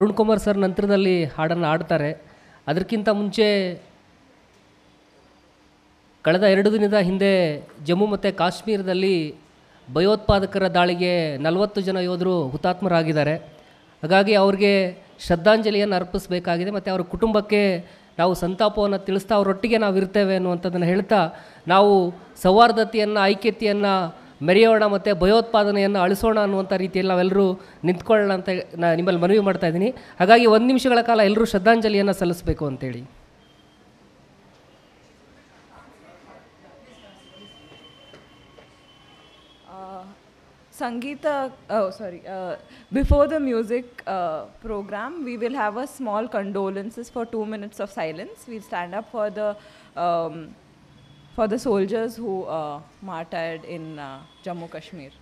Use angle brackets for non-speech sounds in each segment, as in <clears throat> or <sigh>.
Arun Kumar sir ನಂತರದಲ್ಲಿ ಹಾಡನ್ನು ಆಡ್ತಾರೆ ಅದಕ್ಕಿಂತ ಮುಂಚೆ ಕಳೆದ ಎರಡು ದಿನದ ಹಿಂದೆ ಜಮ್ಮು ಮತ್ತು ಕಾಶ್ಮೀರದಲ್ಲಿ ಭಯೋತ್ಪಾದಕರ ದಾಳಿಗೆ ನಲವತ್ತು ಜನ ಯೋಧರು ಹುತಾತ್ಮರಾಗಿದ್ದಾರೆ. ಹಾಗಾಗಿ ಅವ್ರಿಗೆ ಶ್ರದ್ಧಾಂಜಲಿಯನ್ನು ಅರ್ಪಿಸಬೇಕಾಗಿದೆ ಮತ್ತು ಅವರ ಕುಟುಂಬಕ್ಕೆ ನಾವು ಸಂತಾಪವನ್ನು ತಿಳಿಸ್ತಾ ಅವರೊಟ್ಟಿಗೆ ನಾವು ಇರ್ತೇವೆ ಅನ್ನುವಂಥದ್ದನ್ನು ಹೇಳ್ತಾ ನಾವು ಸೌಹಾರ್ದತೆಯನ್ನು, ಐಕ್ಯತೆಯನ್ನು ಮೆರೆಯೋಣ ಮತ್ತು ಭಯೋತ್ಪಾದನೆಯನ್ನು ಅಳಿಸೋಣ ಅನ್ನುವಂಥ ರೀತಿಯಲ್ಲಿ ನಾವೆಲ್ಲರೂ ನಿಂತ್ಕೊಳ್ಳೋಣ ಅಂತ ನಾನು ನಿಮ್ಮಲ್ಲಿ ಮನವಿ ಮಾಡ್ತಾ ಇದ್ದೀನಿ. ಹಾಗಾಗಿ ಒಂದು ನಿಮಿಷಗಳ ಕಾಲ ಎಲ್ಲರೂ ಶ್ರದ್ಧಾಂಜಲಿಯನ್ನು ಸಲ್ಲಿಸಬೇಕು ಅಂತೇಳಿ. ಸಂಗೀತ sorry before the music program we will have a small condolences for two minutes of silence we stand up for the for the soldiers who uh, martyred in uh, Jammu Kashmir.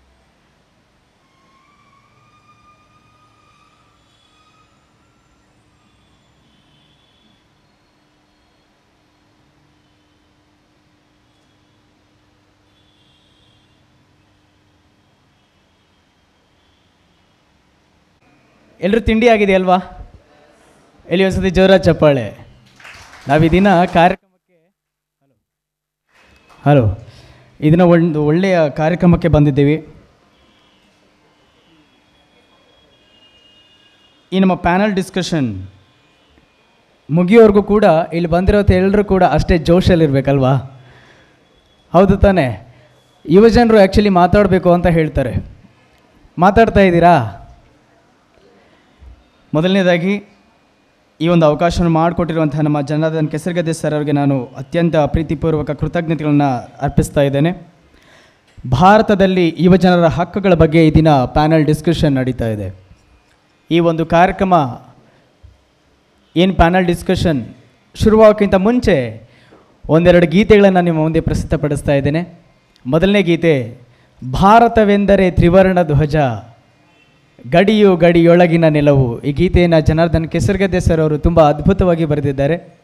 ಎಲ್ಲರೂ ತಿಂಡಿ ಆಗಿದೆ ಅಲ್ವಾ ಎಲ್ಲಿ ಒಂದ್ಸತಿ ಜೋರ ಚಪ್ಪಾಳೆ ನಾವಿದಿನ ಕಾರ್ಯಕ್ರಮ hello. ಇದನ್ನು ಒಂದು ಒಳ್ಳೆಯ ಕಾರ್ಯಕ್ರಮಕ್ಕೆ ಬಂದಿದ್ದೀವಿ. ಈ ನಮ್ಮ ಪ್ಯಾನಲ್ ಡಿಸ್ಕಷನ್ ಮುಗಿಯೋವರೆಗೂ ಕೂಡ, ಇಲ್ಲಿ ಬಂದಿರೋದು ಎಲ್ಲರೂ ಕೂಡ ಅಷ್ಟೇ ಜೋಶಲ್ಲಿರಬೇಕಲ್ವಾ? ಹೌದು ತಾನೇ. ಯುವಜನರು ಆ್ಯಕ್ಚುಲಿ ಮಾತಾಡಬೇಕು ಅಂತ ಹೇಳ್ತಾರೆ. ಮಾತಾಡ್ತಾ ಇದ್ದೀರಾ? ಮೊದಲನೇದಾಗಿ ಈ ಒಂದು ಅವಕಾಶವನ್ನು ಮಾಡಿಕೊಟ್ಟಿರುವಂತಹ ನಮ್ಮ ಜನಾರ್ದನ್ ಕೆಸರಗದ್ದೆ ಸರ್ ಅವರಿಗೆ ನಾನು ಅತ್ಯಂತ ಪ್ರೀತಿಪೂರ್ವಕ ಕೃತಜ್ಞತೆಗಳನ್ನು ಅರ್ಪಿಸ್ತಾ ಇದ್ದೇನೆ. ಭಾರತದಲ್ಲಿ ಯುವಜನರ ಹಕ್ಕುಗಳ ಬಗ್ಗೆ ಈ ದಿನ ಪ್ಯಾನಲ್ ಡಿಸ್ಕಷನ್ ನಡೀತಾ ಇದೆ. ಈ ಒಂದು ಕಾರ್ಯಕ್ರಮ ಏನು ಪ್ಯಾನಲ್ ಡಿಸ್ಕಷನ್ ಶುರುವಾಗೋಕ್ಕಿಂತ ಮುಂಚೆ ಒಂದೆರಡು ಗೀತೆಗಳನ್ನು ನಿಮ್ಮ ಮುಂದೆ ಪ್ರಸ್ತುತಪಡಿಸ್ತಾ ಇದ್ದೇನೆ. ಮೊದಲನೇ ಗೀತೆ, ಭಾರತವೆಂದರೆ ತ್ರಿವರ್ಣ ಧ್ವಜ. ಗಡಿಯು ಗಡಿಯೊಳಗಿನ ನೆಲವು. ಈ ಗೀತೆಯನ್ನು ಜನಾರ್ದನ್ ಕೆಸರ್ಗದ್ದೆ ಸರ್ ಅವರು ತುಂಬ ಅದ್ಭುತವಾಗಿ ಬರೆದಿದ್ದಾರೆ.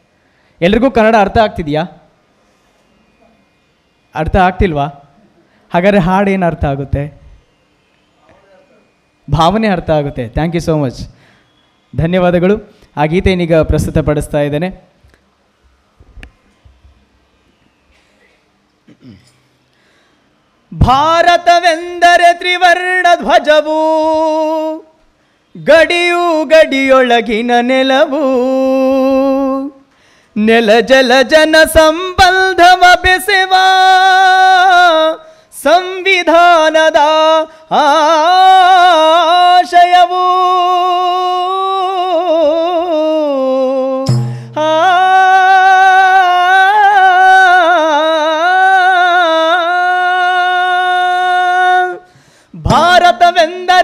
ಎಲ್ರಿಗೂ ಕನ್ನಡ ಅರ್ಥ ಆಗ್ತಿದೆಯಾ? ಅರ್ಥ ಆಗ್ತಿಲ್ವಾ? ಹಾಗಾದರೆ ಹಾಡೇನು ಅರ್ಥ ಆಗುತ್ತೆ? ಭಾವನೆ ಅರ್ಥ ಆಗುತ್ತೆ. ಥ್ಯಾಂಕ್ ಯು ಸೋ ಮಚ್ ಧನ್ಯವಾದಗಳು. ಆ ಗೀತೆಯನ್ನೀಗ ಪ್ರಸ್ತುತಪಡಿಸ್ತಾ ಇದ್ದೇನೆ. ಭಾರತವೆಂದರೆ ತ್ರಿವರ್ಣ ಧ್ವಜವು ಗಡಿಯು ಗಡಿಯೊಳಗಿನ ನೆಲವು. ನೆಲ ಜಲ ಜನ ಸಂಬಂಧವ ಬೆಸೆವ ಸಂವಿಧಾನದ ಆಶಯವು.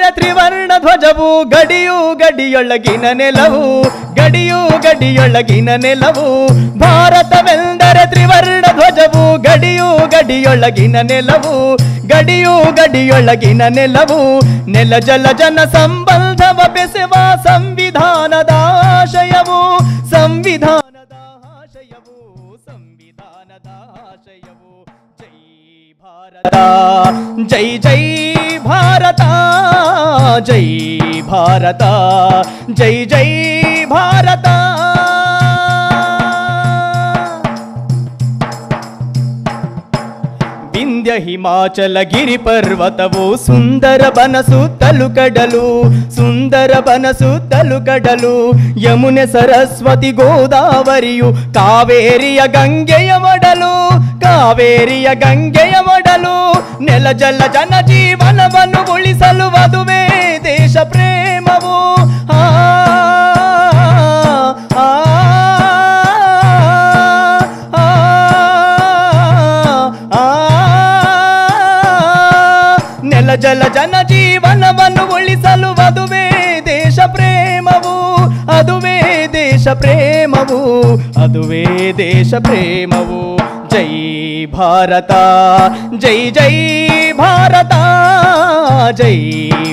ಭಾರತವೆಂದರೆ ತ್ರಿವರ್ಣ ಧ್ವಜವು ಗಡಿಯು ಗಡಿಯೊಳಗಿನ ನೆಲವು, ಗಡಿಯು ಗಡಿಯೊಳಗಿನ ನೆಲವು. ಭಾರತವೆಂದರೆ ತ್ರಿವರ್ಣ ಧ್ವಜವು ಗಡಿಯು ಗಡಿಯೊಳಗಿನ ನೆಲವು, ಗಡಿಯು ಗಡಿಯೊಳಗಿನ ನೆಲವು. ನೆಲ ಜಲ ಜನ ಸಂಬಂಧವ ಬೆಸೆವ ಸಂವಿಧಾನದ ಆಶಯವು, ಸಂವಿಧಾನದ जय जय भारत जय भारत जय जय भारत। ಭಾರತ ವಿಂಧ್ಯ ಹಿಮಾಚಲ ಗಿರಿ ಪರ್ವತವು ಸುಂದರ ಬನಸುತ್ತಲು ಕಡಲು ಸುಂದರ ಬನಸುತ್ತಲು ಕಡಲು ಯಮುನೆ ಸರಸ್ವತಿ ಗೋದಾವರಿಯು ಕಾವೇರಿಯ ಗಂಗೆಯ ಒಡಲು ಕಾವೇರಿಯ ಗಂಗೆಯ ಒಡಲು ನೆಲ ಜಲ ಜನ ಜೀವನವನ್ನು ಉಳಿಸಲು ಅದುವೇ ದೇಶ ಪ್ರೇಮವು ನೆಲ ಜಲ ಜನ ಜೀವನವನ್ನು ಉಳಿಸಲು ಅದುವೇ ದೇಶ ಪ್ರೇಮವು ಅದುವೇ ದೇಶ ಪ್ರೇಮವು ಅದುವೇ ದೇಶ ಪ್ರೇಮವು ಜೈ ಭಾರತ ಜೈ ಜೈ ಭಾರತ ಜೈ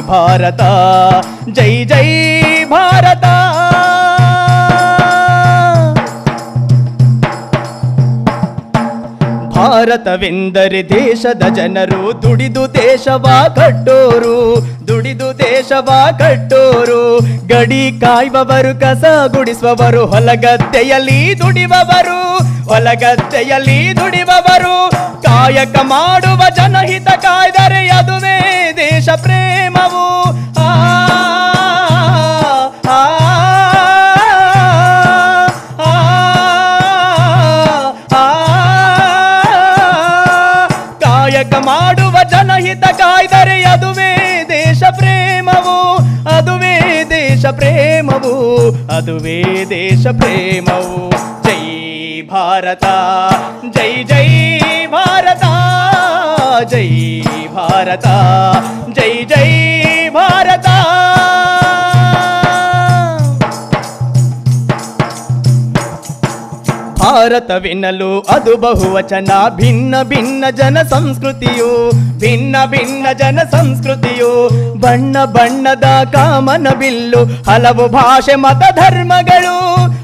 ಭಾರತ ಜೈ ಜೈ ಭಾರತ ಭಾರತವೆಂದರೆ ದೇಶದ ಜನರು, ದುಡಿದು ದೇಶವ ಕಟ್ಟೋರು, ದುಡಿದು ದೇಶವ ಕಟ್ಟೋರು. ಗಡಿ ಕಾಯುವವರು, ಕಸ ಗುಡಿಸುವವರು, ಹೊಲಗದ್ದೆಯಲ್ಲಿ ದುಡಿಬವರು ಹೊಲಗದ್ದೆಯಲ್ಲಿ ದುಡಿಬವರು ಕಾಯಕ ಮಾಡುವ ಜನಹಿತ ಕಾಯ್ದರೆ ಅದುವೇ ದೇಶ ಪ್ರೇಮವು ಅದುವೇ ದೇಶ ಪ್ರೇಮವು ಜೈ ಭಾರತ ಜೈ ಜೈ ಭಾರತ ಜೈ ಭಾರತ ಜೈ ಜೈ ಭಾರತವೆನ್ನಲು ಅದು ಬಹುವಚನ. ಭಿನ್ನ ಭಿನ್ನ ಜನ ಸಂಸ್ಕೃತಿಯು ಭಿನ್ನ ಭಿನ್ನ ಜನ ಸಂಸ್ಕೃತಿಯು ಬಣ್ಣ ಬಣ್ಣದ ಕಾಮನ ಬಿಲ್ಲು ಹಲವು ಭಾಷೆ ಮತ ಧರ್ಮಗಳು,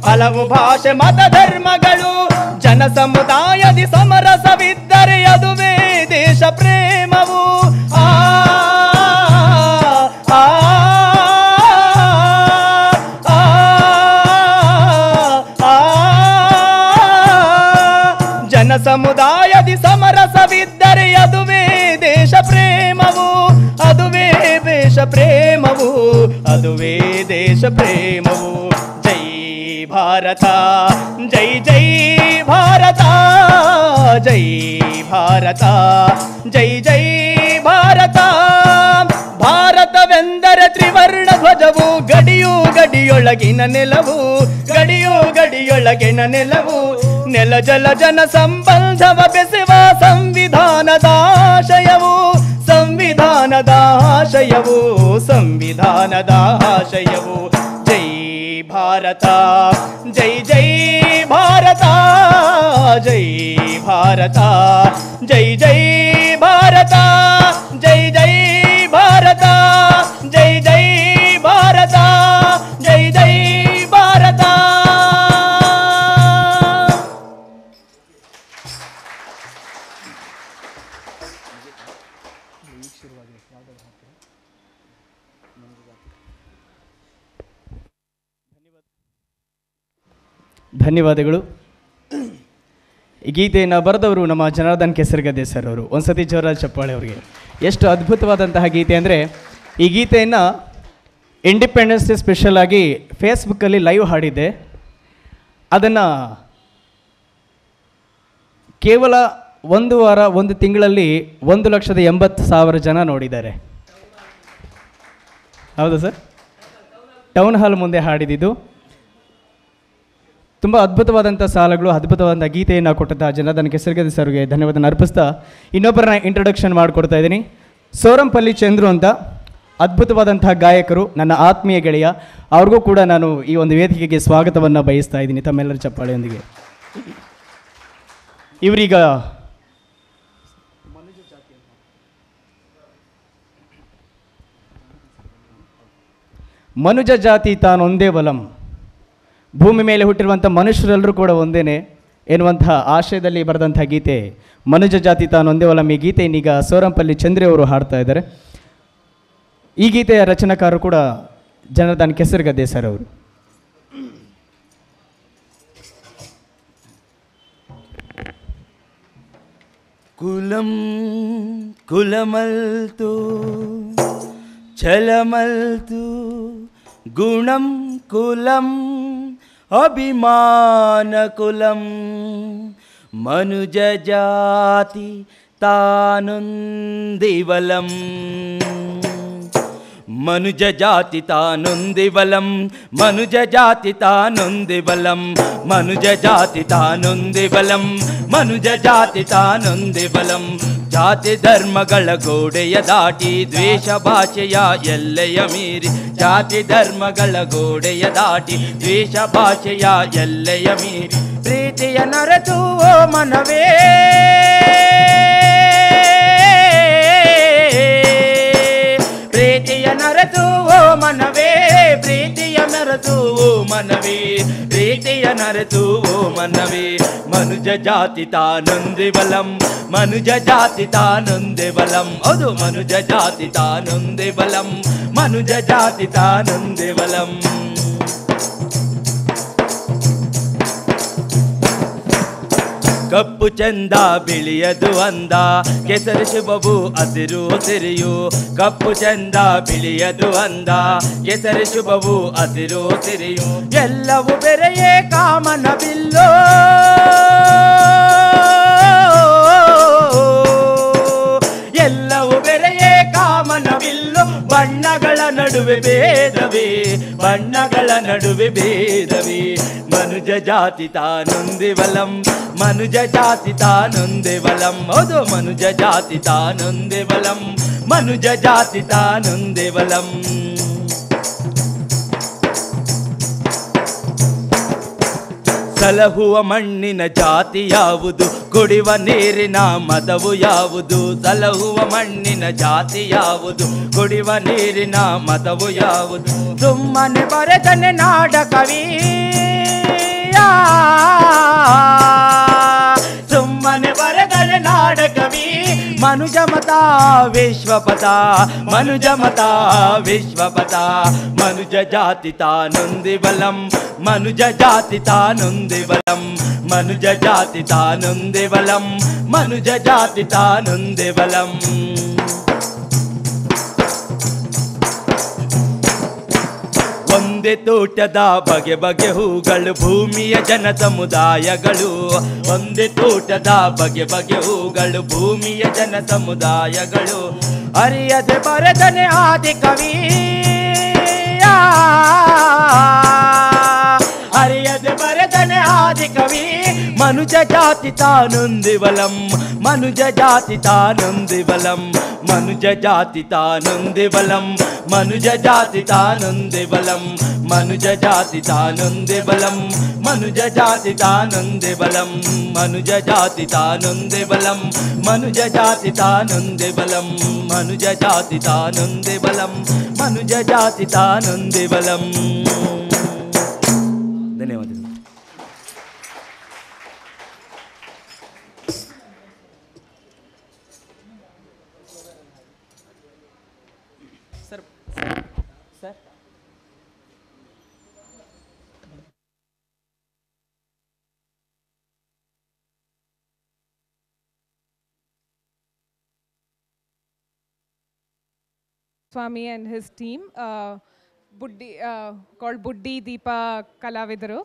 ಹಲವು ಭಾಷೆ ಮತ ಧರ್ಮಗಳು. ಜನ ಸಮುದಾಯದಿ ಸಮರಸವಿದ್ದರೆ ಅದುವೇ ದೇಶ ಪ್ರೇಮವು. ಆ ದೇಶ ಪ್ರೇಮವು ಅದುವೇ ದೇಶ ಪ್ರೇಮವು ಜೈ ಭಾರತ, ಜೈ ಜೈ ಭಾರತ ಜೈ ಭಾರತ, ಜೈ ಜೈ ಭಾರತ. ಭಾರತವೆಂದರೆ ತ್ರಿವರ್ಣ ಧ್ವಜವು, ಗಡಿಯು ಗಡಿಯೊಳಗಿನ ನೆಲವು, ಗಡಿಯು ಗಡಿಯೊಳಗಿನ ನೆಲವು. ನೆಲ, ಜಲ, ಜನ ಸಂಬಂಧವ ಬೆಸೆವ ಸಂವಿಧಾನದ ಆಶಯವು. ಸಂವಿಧಾನದ ಆಶಯವು ಸಂವಿಧಾನದ ಆಶಯವು ಜೈ ಭಾರತ ಜೈ ಜೈ ಭಾರತ ಜೈ ಭಾರತ ಜೈ ಜೈ ಭಾರತ ಜೈ ಧನ್ಯವಾದಗಳು. ಈ ಗೀತೆಯನ್ನು ಬರೆದವರು ನಮ್ಮ ಜನಾರ್ದನ್ ಕೆಸರ್ಗದ್ದೆ ಸರ್ ಅವರು. ಒಂದ್ಸತಿ ಜೋರಾಜ್ ಚಪ್ಪಾಳೆ ಅವರಿಗೆ. ಎಷ್ಟು ಅದ್ಭುತವಾದಂತಹ ಗೀತೆ ಅಂದರೆ, ಈ ಗೀತೆಯನ್ನು ಇಂಡಿಪೆಂಡೆನ್ಸ್ ಡೇ ಸ್ಪೆಷಲ್ ಆಗಿ ಫೇಸ್ಬುಕ್ಕಲ್ಲಿ ಲೈವ್ ಹಾಡಿದ್ದೆ. ಅದನ್ನು ಕೇವಲ ಒಂದು ವಾರ, ಒಂದು ತಿಂಗಳಲ್ಲಿ ಒಂದು ಲಕ್ಷದ ಎಂಬತ್ತು ಸಾವಿರ ಜನ ನೋಡಿದ್ದಾರೆ. ಹೌದಾ ಸರ್? ಟೌನ್ ಹಾಲ್ ಮುಂದೆ ಹಾಡಿದ್ದು ತುಂಬ ಅದ್ಭುತವಾದಂಥ ಸಾಲಗಳು ಅದ್ಭುತವಾದಂಥ ಗೀತೆಯನ್ನು ಕೊಟ್ಟಂತಹ ಜನಾರ್ದನ್ ಕೆಸರ್ಗದ ಸರ್ಗೆ ಧನ್ಯವಾದ ಅರ್ಪಿಸ್ತಾ ಇನ್ನೊಬ್ಬರನ್ನ ಇಂಟ್ರೊಡಕ್ಷನ್ ಮಾಡಿಕೊಡ್ತಾ ಇದ್ದೀನಿ. ಸೋರಂಪಲ್ಲಿ ಚಂದ್ರು ಅಂತ ಅದ್ಭುತವಾದಂತಹ ಗಾಯಕರು, ನನ್ನ ಆತ್ಮೀಯ ಗೆಳೆಯ. ಅವ್ರಿಗೂ ಕೂಡ ನಾನು ಈ ಒಂದು ವೇದಿಕೆಗೆ ಸ್ವಾಗತವನ್ನು ಬಯಸ್ತಾ ಇದ್ದೀನಿ ತಮ್ಮೆಲ್ಲರ ಚಪ್ಪಾಳೆಯೊಂದಿಗೆ. ಇವರೀಗ ಮನುಜ ಜಾತಿ ತಾನೊಂದೇ ಬಲಂ. ಭೂಮಿ ಮೇಲೆ ಹುಟ್ಟಿರುವಂಥ ಮನುಷ್ಯರೆಲ್ಲರೂ ಕೂಡ ಒಂದೇನೆ ಎನ್ನುವಂತಹ ಆಶಯದಲ್ಲಿ ಬರೆದಂಥ ಗೀತೆ. ಮನುಜ ಜಾತಿ ತಾನೊಂದೇ ಈ ಗೀತೆ ಇನ್ನೀಗ ಸೋರಂಪಲ್ಲಿ ಚಂದ್ರಿ ಅವರು ಹಾಡ್ತಾ ಇದ್ದಾರೆ. ಈ ಗೀತೆಯ ರಚನಾಕಾರರು ಕೂಡ ಜನಾರ್ದನ್ ಕೆಸರುಗದ್ದೆ ಸರ್ ಅವರು. ಕುಲಂ ಕುಲಮಲ್ತು ಚಲಮಲ್ತು ಗುಣಂ ಕುಲಂ अभिमानकुलं मनुजजाति तानुन्दिवलम्। ಮನುಜ ಜಾತಿ ತಾನೊಂದಿವಲಂ ಮನುಜ ಜಾತಿ ತಾನೊಂದಿವಲಂ ಮನುಜ ಜಾತಿ ತಾನೊಂದಿವಲಂ ಮನುಜ ಜಾತಿ ತಾನೊಂದಿವಲಂ ಜಾತಿ ಧರ್ಮಗಳ ಗೋಡೆಯ ದಾಟಿ, ದ್ವೇಷ ಭಾಷೆಯ ಎಲ್ಲೆಯ ಮೀರಿ. ಜಾತಿ ಧರ್ಮಗಳ ಗೋಡೆಯ ದಾಟಿ, ದ್ವೇಷ ಭಾಷೆಯ ಎಲ್ಲೆಯ ಮೀರಿ. ಪ್ರೀತಿಯ ನರತು ಮನವೇ. ಪ್ರೀತಿಯ ನರತು ಓ ಮನವೇ ಪ್ರೀತಿಯ ಮ ನರತು ಓ ಮನವಿ ಪ್ರೀತಿಯ ನರತು ಓ ಮನವಿ ಮನುಜ ಜಾತಿ ತಾನೊಂದೆ ಬಲಂ ಮನುಜ ಜಾತಿ ತಾನೊಂದೆ ಬಲಂ ಅದು ಮನುಜ ಜಾತಿ ತಾನೊಂದೆ ಬಲಂ ಮನುಜ ಜಾತಿ ತಾನೊಂದೆ ಬಲಂ ಕಪ್ಪು ಚಂದ ಬಿಳಿಯದು ಅಂದ. ಕೆಸರು ಶುಭವು ಹಸಿರು ಸಿರಿಯು. ಕಪ್ಪು ಚಂದ ಬಿಳಿಯದು ಅಂದ. ಕೆಸರು ಶುಭವು ಹಸಿರು ಸಿರಿಯು. ಎಲ್ಲವೂ ಬೆರೆಯೇ ಕಾಮನ ಬಿಲ್ಲೋ ನಡುವೆ ಭೇದವೇ ಬಣ್ಣಗಳ ನಡುವೆ ಭೇದವೇ ಮನುಜ ಜಾತಿ ತಾನೊಂದೆ ಬಲಂ ಮನುಜ ಜಾತಿ ತಾನೊಂದೆ ಬಲಂ ಹೌದು ಮನುಜ ಜಾತಿ ತಾನೊಂದೆ ಬಲಂ ಮನುಜ ಜಾತಿ ತಾನೊಂದೆ ಸಲಹುವ ಮಣ್ಣಿನ ಜಾತಿ ಯಾವುದು? ಕುಡಿವ ನೀರಿನ ಮದವು ಯಾವುದು? ಸಲಹುವ ಮಣ್ಣಿನ ಜಾತಿ ಯಾವುದು? ಕುಡಿವ ನೀರಿನ ಮದವು ಯಾವುದು? ಸುಮ್ಮನೆ ಬರೆದನೆ ನಾಡ ಕವಿ మనుజమతా విశ్వపత మనుజమతా విశ్వపత మనుజ జాతి తానుంది బలం మనుజ జాతి తానుంది బలం మనుజ జాతి తానుంది బలం మనుజ జాతి తానుంది బలం ಒಂದೇ ತೋಟದ ಬಗೆ ಬಗೆ ಹೂಗಳು, ಭೂಮಿಯ ಜನ ಸಮುದಾಯಗಳು. ಒಂದೇ ತೋಟದ ಬಗೆ ಬಗೆ ಹೂಗಳು, ಭೂಮಿಯ ಜನ ಸಮುದಾಯಗಳು. ಅರಿಯದೆ ಬರೆದನೆ ಆದಿ ಕವಿ. జాతి తానుంది బలం మనుజ జాతి తానుంది బలం మనుజ జాతి తానుంది బలం మనుజ జాతి తానుంది బలం మనుజ జాతి తానుంది బలం మనుజ జాతి తానుంది బలం మనుజ జాతి తానుంది బలం మనుజ జాతి తానుంది బలం మనుజ జాతి తానుంది బలం మనుజ జాతి తానుంది బలం Swami and his team Buddi called Buddi Deepa ಕಲಾವಿದರು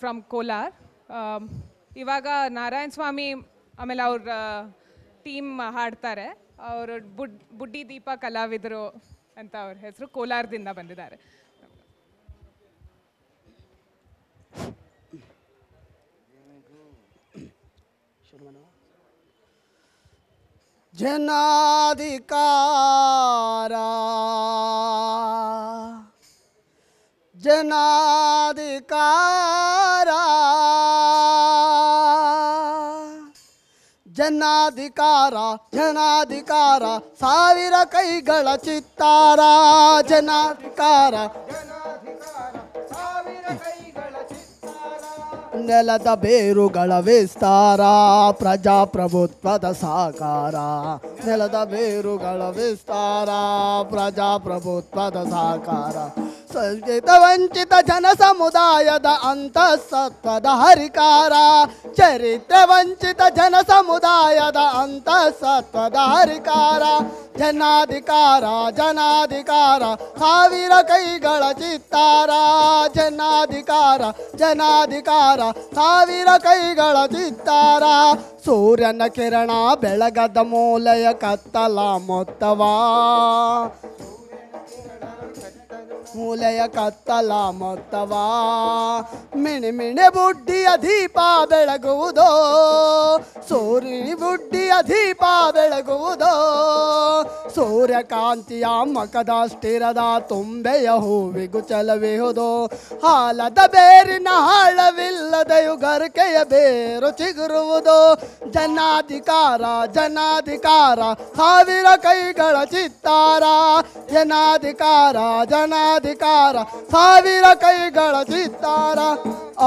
ಫ್ರಮ್ ಕೋಲಾರ್ ಇವಾಗ ನಾರಾಯಣ ಸ್ವಾಮಿ ಆಮೇಲೆ ಅವ್ರ uh, ಟೀಮ್ ಹಾಡ್ತಾರೆ. ಅವರು ಬುಡ್ ಬುಡ್ಡಿ ದೀಪ ಕಲಾವಿದರು ಅಂತ ಅವ್ರ ಹೆಸರು ಕೋಲಾರದಿಂದ ಬಂದಿದ್ದಾರೆ. ಜನಾಧಿಕಾರ. ಜನಾಧಿಕಾರ. ಜನಾಧಿಕಾರ ಜನಾಧಿಕಾರ ಸಾವಿರ ಕೈಗಳ ಚಿತ್ತಾರ. ಜನಾಧಿಕಾರ ನೆಲದ ಬೇರುಗಳ ವಿಸ್ತಾರ ಪ್ರಜಾಪ್ರಭುತ್ವದ ಸಾಕಾರ ನೆಲದ ಬೇರುಗಳ ವಿಸ್ತಾರ ಪ್ರಜಾಪ್ರಭುತ್ವದ ಸಾಕಾರ ಸಂಚಿತ ವಂಚಿತ ಜನ ಸಮುದಾಯದ ಅಂತಃಸತ್ವದ ಹರಿಕಾರ. ಚರಿತ್ರೆ ವಂಚಿತ ಜನ ಸಮುದಾಯದ ಅಂತಃಸತ್ವದ ಹರಿಕಾರ. ಜನಾಧಿಕಾರ ಜನಾಧಿಕಾರ, ಸಾವಿರ ಕೈಗಳ ಚಿತ್ತಾರ. ಜನಾಧಿಕಾರ ಜನಾಧಿಕಾರ, ಸಾವಿರ ಕೈಗಳ ಚಿತ್ತಾರ. ಸೂರ್ಯನ ಕಿರಣ ಬೆಳಗದ ಮೂಲೆಯ ಕತ್ತಲ ಮೊತ್ತವಾ. ಮೂಲೆಯ ಕತ್ತಲ ಮೊತ್ತವಾ? ಮಿಣಿ ಬುಡ್ಡಿಯ ದೀಪ ಬೆಳಗುವುದೋ? ಸೂರ್ಯನಿ ಬುಡ್ಡಿಯ ದೀಪ ಬೆಳಗುವುದೋ? ಸೂರ್ಯಕಾಂತಿಯ ಸ್ಥಿರದ ತುಂಬೆಯ ಹೂವಿಗು ಚಲವಿಹುದು? ಹಾಲದ ಬೇರಿನ ಹಾಳವಿಲ್ಲದೆಯು ಯುಗರ್ಕೆಯ ಬೇರು ಚಿಗುರುವುದು? ಜನಾಧಿಕಾರ ಜನಾಧಿಕಾರ, ಸಾವಿರ ಕೈಗಳ ಚಿತ್ತಾರ. ಜನಾಧಿಕಾರ, ಜನ ಜನಾಧಿಕಾರ ಸಾವಿರ ಕೈಗಳ ಚಿತ್ತಾರ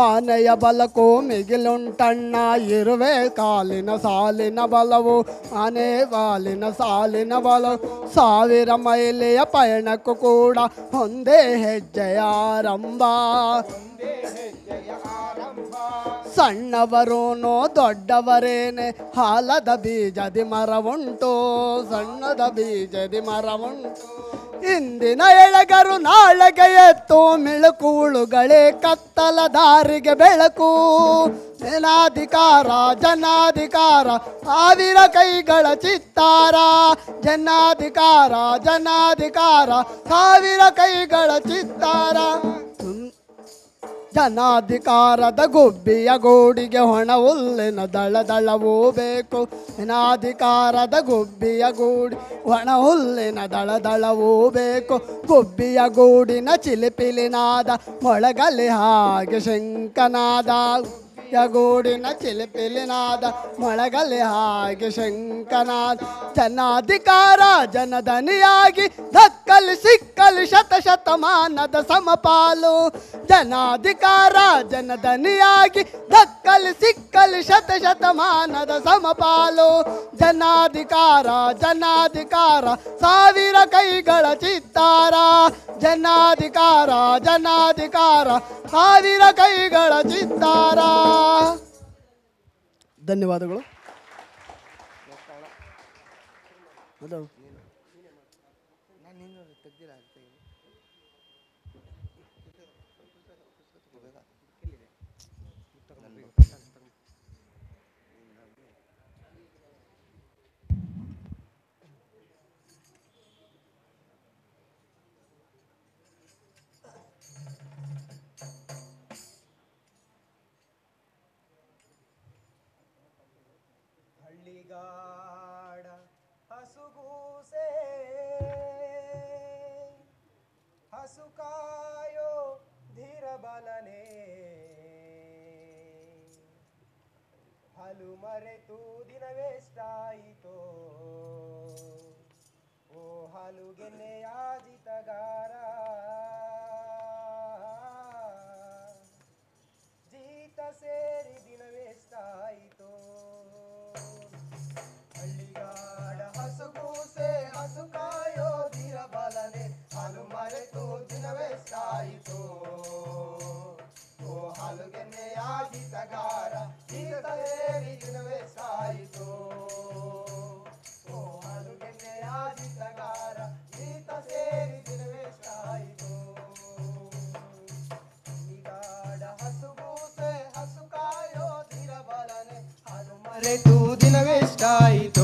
ಆನೆಯ ಬಲಕ್ಕೂ ಮಿಗಿಲುಂಟಣ್ಣ, ಇರುವೆ ಕಾಲಿನ ಸಾಲಿನ ಬಲವು, ಆನೆ ಬಾಲಿನ ಸಾಲಿನ ಬಲವು. ಸಾವಿರ ಮೈಲಿಯ ಪಯಣಕ್ಕೂ ಕೂಡ ಒಂದೇ ಹೆಜ್ಜೆಯ ಆರಂಭ. ಸಣ್ಣವರೋನೋ ದೊಡ್ಡವರೇನೆ, ಹಾಲದ ಬೀಜದಿ ಮರವುಂಟು, ಸಣ್ಣದ ಬೀಜದಿ ಮರವುಂಟು. ಇಂದಿನ ಎಳಗರು ನಾಳೆಗೆ ಎತ್ತು ಮಿಳುಕುಳುಗಳೇ ಕತ್ತಲ ದಾರಿಗೆ ಬೆಳಕು. ಜನಾಧಿಕಾರ ಜನಾಧಿಕಾರ, ಸಾವಿರ ಕೈಗಳ ಚಿತ್ತಾರ. ಜನಾಧಿಕಾರ ಜನಾಧಿಕಾರ, ಸಾವಿರ ಕೈಗಳ ಚಿತ್ತಾರ. ಜನಾಧಿಕಾರದ ಗುಬ್ಬಿಯ ಗೋಡಿಗೆ ಹೊಣ ಹುಲ್ಲಿನ ದಳ ಬೇಕು. ಜನಾಧಿಕಾರದ ಗುಬ್ಬಿಯ ಗೂಡಿ, ಒಣ ಹುಲ್ಲಿನ ದಳ ಬೇಕು. ಗುಬ್ಬಿಯ ಗೂಡಿನ ಚಿಲಿಪಿಲಿನಾದ ಮೊಳಗಲಿ ಹಾಗೆ ಶಂಕನಾದ ಗುಬ್ಬಿಯ ಗೂಡಿನ ಚಿಲಿಪಿಲಿನಾದ ಮೊಳಗಲಿ ಹಾಗೆ ಶಂಕನಾದ ಜನಾಧಿಕಾರ ಜನಧನಿಯಾಗಿ ದಕ್ಕಲಿ ಸಿಕ್ಕಲಿ ಶತ ಶತಮಾನದ ಸಮಪಾಲು. ಜನಾಧಿಕಾರ ಜನಧನಿಯಾಗಿ ದಕ್ಕಲಿ ಸಿಕ್ಕಲಿ ಶತ ಶತಮಾನದ ಸಮಪಾಲು. ಜನಾಧಿಕಾರ ಜನಾಧಿಕಾರ, ಸಾವಿರ ಕೈಗಳ ಚಿತ್ತಾರ. ಜನಾಧಿಕಾರ ಜನಾಧಿಕಾರ, ಸಾವಿರ ಕೈಗಳ ಚಿತ್ತಾರ. ಧನ್ಯವಾದಗಳು ಅದು ಹಳ್ಳಿಗಾಡ ಹಸುಗೂಸೆ ಹಸು ಕಾಯೋ ಧೀರ ಬಲನೆ ಹಲು ಮರೆತು ದಿನವೆಷ್ಟಾಯಿತೋ ಓ ಹಲುಗೆನ್ನೆ ಯಾಜಿತಗಾರ ಜೀತ ಸೇರಿ ಹಸುಗೂಸೆ ಹಸು ಕಾಯೋ ಧೀರ ಬಲನೆ ಹಾಲು ಮರೆತು ದಿನವೆಷ್ಟಾಯಿತು ಓ ಹಾಲುಗೆನ್ನೆ ಆಗಿತಗಾರ ಜೀತ ಸೇರಿ ದಿನವೆಷ್ಟಾಯಿತು ಓ ಹಾಲುಗೆನ್ನೆ ಆಗಿತಗಾರ ಜೀತ ಸೇರಿ ದಿನವೆಷ್ಟಾಯಿತು ಹಳ್ಳಿಗಾಡ ಹಸುಗೂಸೆ ಹಸು ಕಾಯೋ ಧೀರ ಬಲನೆ ಹಾಲು ಮರೆತು ದಿನವೆಷ್ಟಾಯಿತು ಓ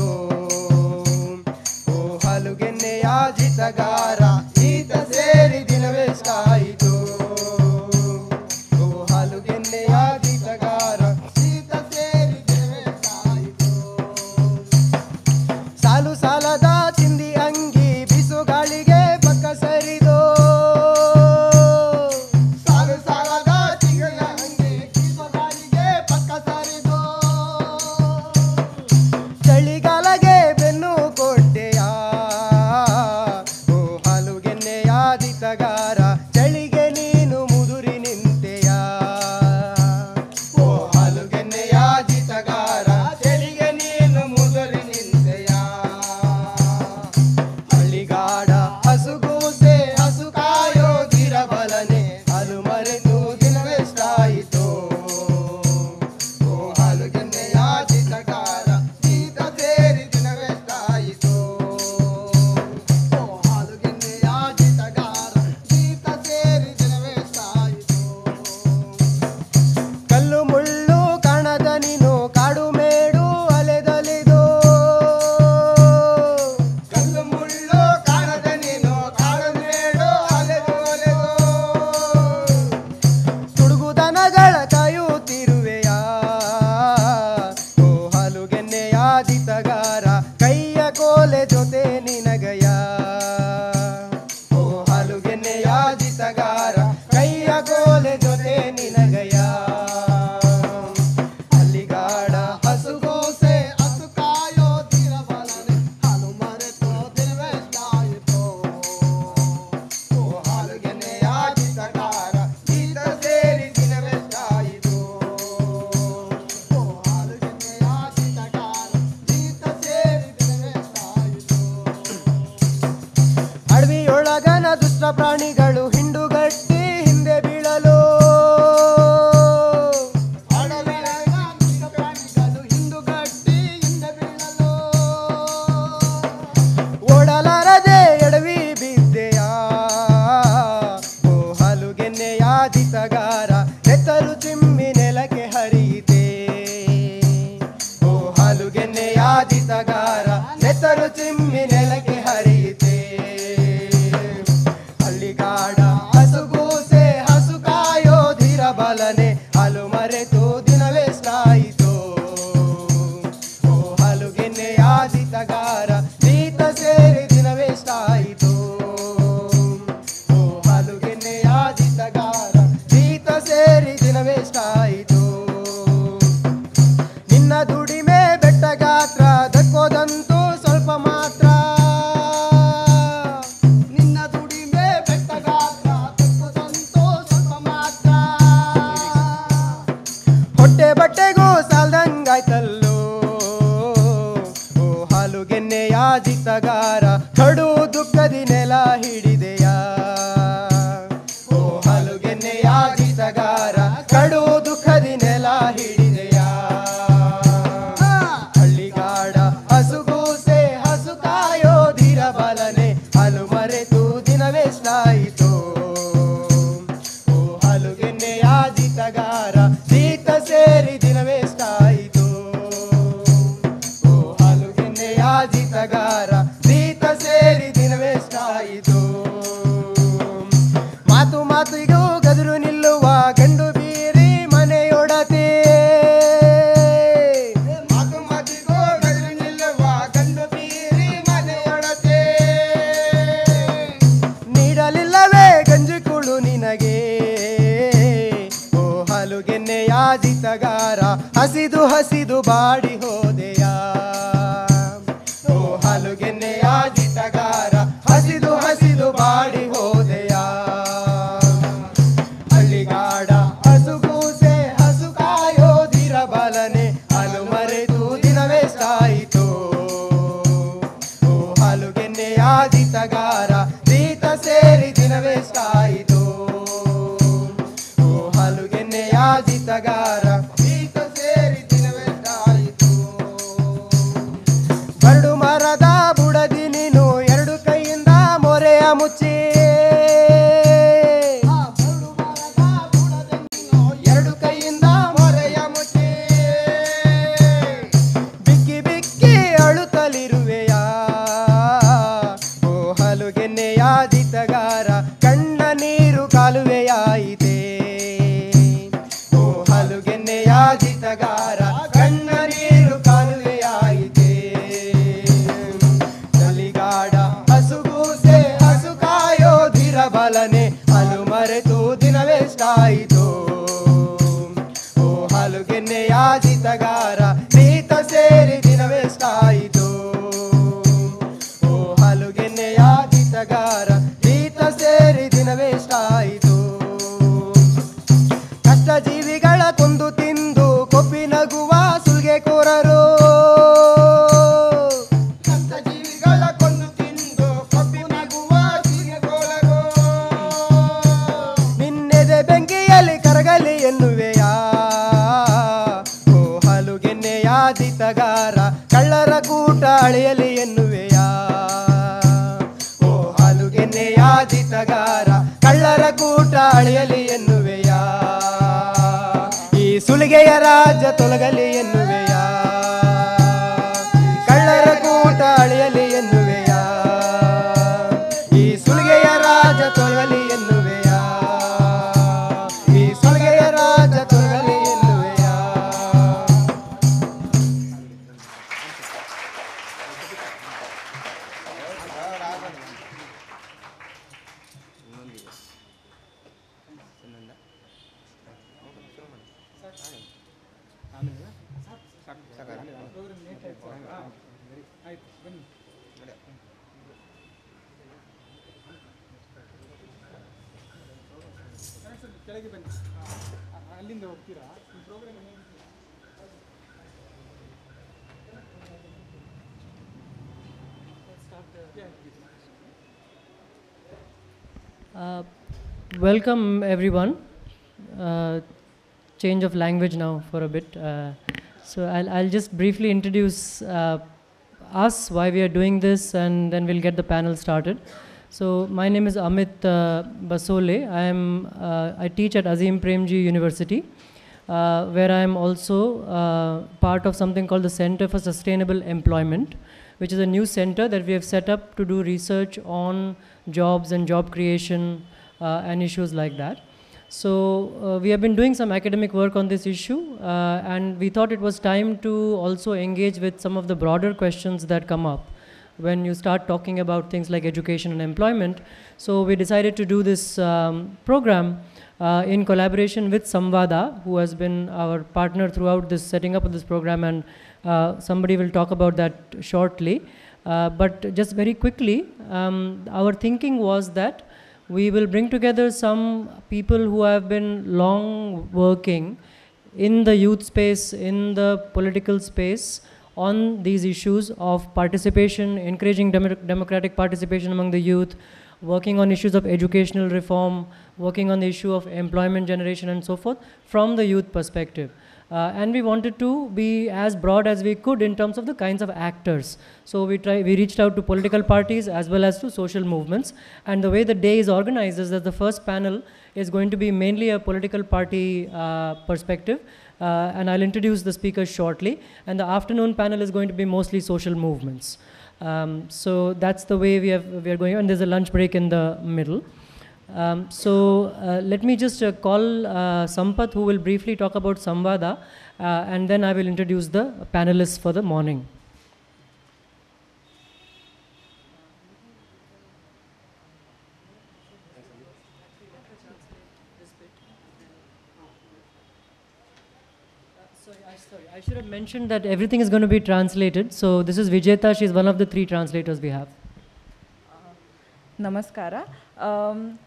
ಕೆನ್ನೆಯಾಜಿತಗಾರ ಕಡು ದುಃಖದಿ ನೆಲ ಹಿಡಿದೆ. ವೇಷಗಾರ ಈತ ಸೇರಿ ದಿನವೇಶ ತೊಲಗಲಿ ಎನ್ನು welcome everyone. Uh, change of language now for a bit. Uh, so I'll, I'll, just briefly introduce uh, us, why we are doing this, and then we'll get the panel started. So my name is Amit uh, Basole. I am uh, I teach at Azim Premji University, uh, where I am also part of something called the Center for Sustainable Employment, which is a new center that we have set up to do research on jobs and job creation and issues like that. So uh, we have been doing some academic work on this issue, uh, and we thought it was time to also engage with some of the broader questions that come up when you start talking about things like education and employment. So we decided to do this um, program uh, in collaboration with Samvada, who has been our partner throughout this setting up of this program, and uh, somebody will talk about that shortly. Uh, but just very quickly, um, our thinking was that we will bring together some people who have been long working in the youth space, in the political space, on these issues of participation, encouraging demo- democratic participation among the youth, working on issues of educational reform, working on the issue of employment generation and so forth from the youth perspective. Uh, and we wanted to be as broad as we could in terms of the kinds of actors. So we try, we reached out to political parties as well as to social movements. And the way the day is organized is that the first panel is going to be mainly a political party uh, perspective. Uh, and I'll introduce the speakers shortly. And the afternoon panel is going to be mostly social movements. Um, so that's the way we, have, we are going. And there's a lunch break in the middle. Um, so uh, let me just uh, call uh, Sampath, who will briefly talk about Samvada, uh, and then I will introduce the panelists for the morning. Uh, sorry, I, should have mentioned that everything is going to be translated. So this is Vijeta. She's one of the three translators we have. Uh, Namaskara. Um,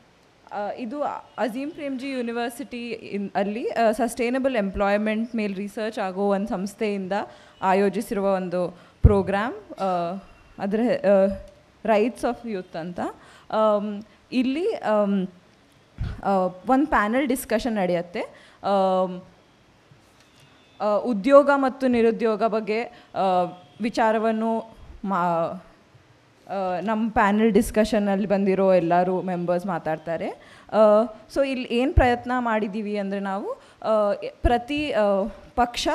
ಇದು Azeem Premji university in ಅಲ್ಲಿ sustainable employment ಮೇಲೆ research ಆಗೋ ಒಂದು ಸಂಸ್ಥೆಯಿಂದ ಆಯೋಜಿಸಿರುವ ಒಂದು program ಅದರ rights of youth ಅಂತ. ಇಲ್ಲಿ ಒಂದು ಪ್ಯಾನಲ್ ಡಿಸ್ಕಷನ್ ನಡೆಯುತ್ತೆ. ಉದ್ಯೋಗ ಮತ್ತು ನಿರುದ್ಯೋಗ ಬಗ್ಗೆ ವಿಚಾರವನ್ನು ಮಾ ನಮ್ಮ ಪ್ಯಾನಲ್ ಡಿಸ್ಕಷನಲ್ಲಿ ಬಂದಿರೋ ಎಲ್ಲರೂ ಮೆಂಬರ್ಸ್ ಮಾತಾಡ್ತಾರೆ. ಸೊ ಇಲ್ಲಿ ಏನು ಪ್ರಯತ್ನ ಮಾಡಿದ್ದೀವಿ ಅಂದರೆ ನಾವು ಪ್ರತಿ ಪಕ್ಷ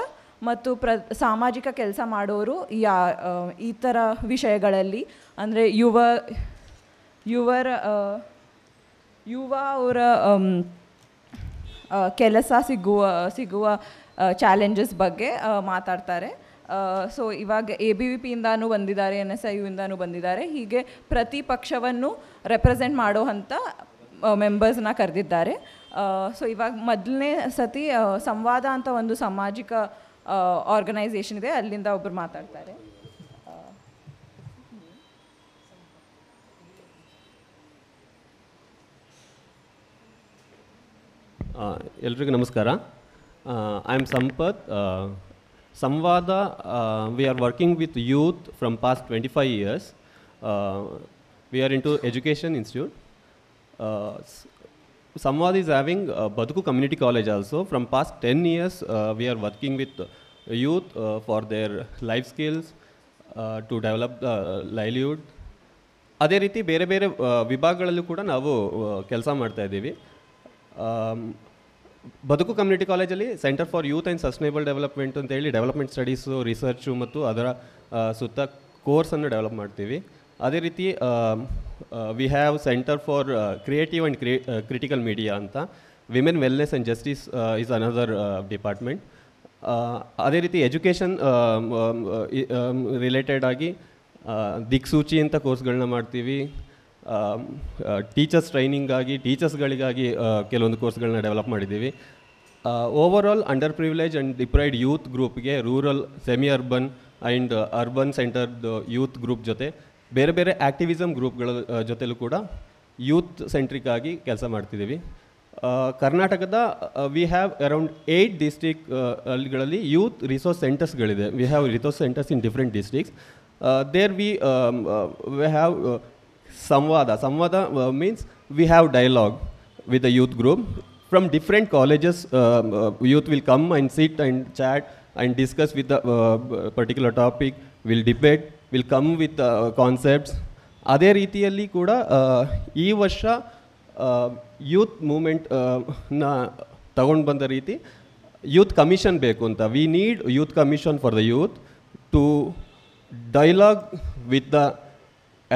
ಮತ್ತು ಪ್ರ, ಸಾಮಾಜಿಕ ಕೆಲಸ ಮಾಡೋರು ಯಾ ಈ ಥರ ವಿಷಯಗಳಲ್ಲಿ ಅಂದರೆ ಯುವ, ಯುವರ ಯುವ ಅವರ ಕೆಲಸ ಸಿಗುವ ಸಿಗುವ ಚಾಲೆಂಜಸ್ ಬಗ್ಗೆ ಮಾತಾಡ್ತಾರೆ. ಸೊ ಇವಾಗ ಎ ಬಿ ವಿ ಪಿಯಿಂದಾನು ಬಂದಿದ್ದಾರೆ ಎನ್ ಎಸ್ ಐ ಯುಯಿಂದಾನು ಬಂದಿದ್ದಾರೆ. ಹೀಗೆ ಪ್ರತಿ ಪಕ್ಷವನ್ನು ರೆಪ್ರೆಸೆಂಟ್ ಮಾಡೋ ಅಂಥ ಮೆಂಬರ್ಸ್ನ ಕರೆದಿದ್ದಾರೆ. ಸೊ ಇವಾಗ ಮೊದಲನೇ ಸತಿ ಸಂವಾದ ಅಂತ ಒಂದು ಸಾಮಾಜಿಕ ಆರ್ಗನೈಸೇಷನ್ ಇದೆ. ಅಲ್ಲಿಂದ ಒಬ್ಬರು ಮಾತಾಡ್ತಾರೆ. ಎಲ್ರಿಗೂ ನಮಸ್ಕಾರ. I am Sampath Samvada we are working with youth from past twenty five years we are into education institute Samvada is having Baduku community college also from past ten years we are working with youth for their life skills to develop the livelihood ಅದೇ ರೀತಿ ಬೇರೆ ಬೇರೆ ವಿಭಾಗಗಳಲ್ಲೂ ಕೂಡ ನಾವು ಕೆಲಸ ಮಾಡ್ತಾ ಇದ್ದೀವಿ. ಬದುಕು ಕಮ್ಯುನಿಟಿ ಕಾಲೇಜಲ್ಲಿ centre for youth and sustainable development ಅಂತ ಹೇಳಿ ಡೆವಲಪ್ಮೆಂಟ್ ಸ್ಟಡೀಸು ರಿಸರ್ಚು ಮತ್ತು ಅದರ ಸುತ್ತ ಕೋರ್ಸನ್ನು ಡೆವಲಪ್ ಮಾಡ್ತೀವಿ. ಅದೇ ರೀತಿ we have centre for creative and ಕ್ರಿಯೇ critical media ಅಂತ. Women wellness and justice is another department ಅದೇ ರೀತಿ ಎಜುಕೇಷನ್ ರಿಲೇಟೆಡ್ ಆಗಿ ದಿಕ್ಸೂಚಿ ಅಂತ ಕೋರ್ಸ್ಗಳನ್ನ ಮಾಡ್ತೀವಿ. ಟೀಚರ್ಸ್ ಟ್ರೈನಿಂಗಾಗಿ ಟೀಚರ್ಸ್ಗಳಿಗಾಗಿ ಕೆಲವೊಂದು ಕೋರ್ಸ್ಗಳನ್ನ ಡೆವಲಪ್ ಮಾಡಿದ್ದೀವಿ. Overall under privilege and deprived youth ಗ್ರೂಪ್ಗೆ rural semi urban and urban ಸೆಂಟರ್ದ youth group ಜೊತೆ ಬೇರೆ ಬೇರೆ ಆ್ಯಕ್ಟಿವಿಸಮ್ ಗ್ರೂಪ್ಗಳ ಜೊತೆಲೂ ಕೂಡ ಯೂತ್ ಸೆಂಟ್ರಿಕ್ ಆಗಿ ಕೆಲಸ ಮಾಡ್ತಿದ್ದೀವಿ. ಕರ್ನಾಟಕದ we have around eight district ಅಲ್ಲಿಗಳಲ್ಲಿ youth resource ಸೆಂಟರ್ಸ್ಗಳಿದೆ we have resource centres in different districts there we we have Samvada. Samvada means we have dialogue with the youth group from different colleges youth will come and sit and chat and discuss with the particular topic will debate will come with concept ಅದೇ ರೀತಿಯಲ್ಲಿ ಕೂಡ ಈ ವರ್ಷ youth ಮೂಮೆಂಟ್ನ ತಗೊಂಡು ಬಂದ ರೀತಿ youth commission ಬೇಕು ಅಂತ. We need youth commission for the youth to dialogue with the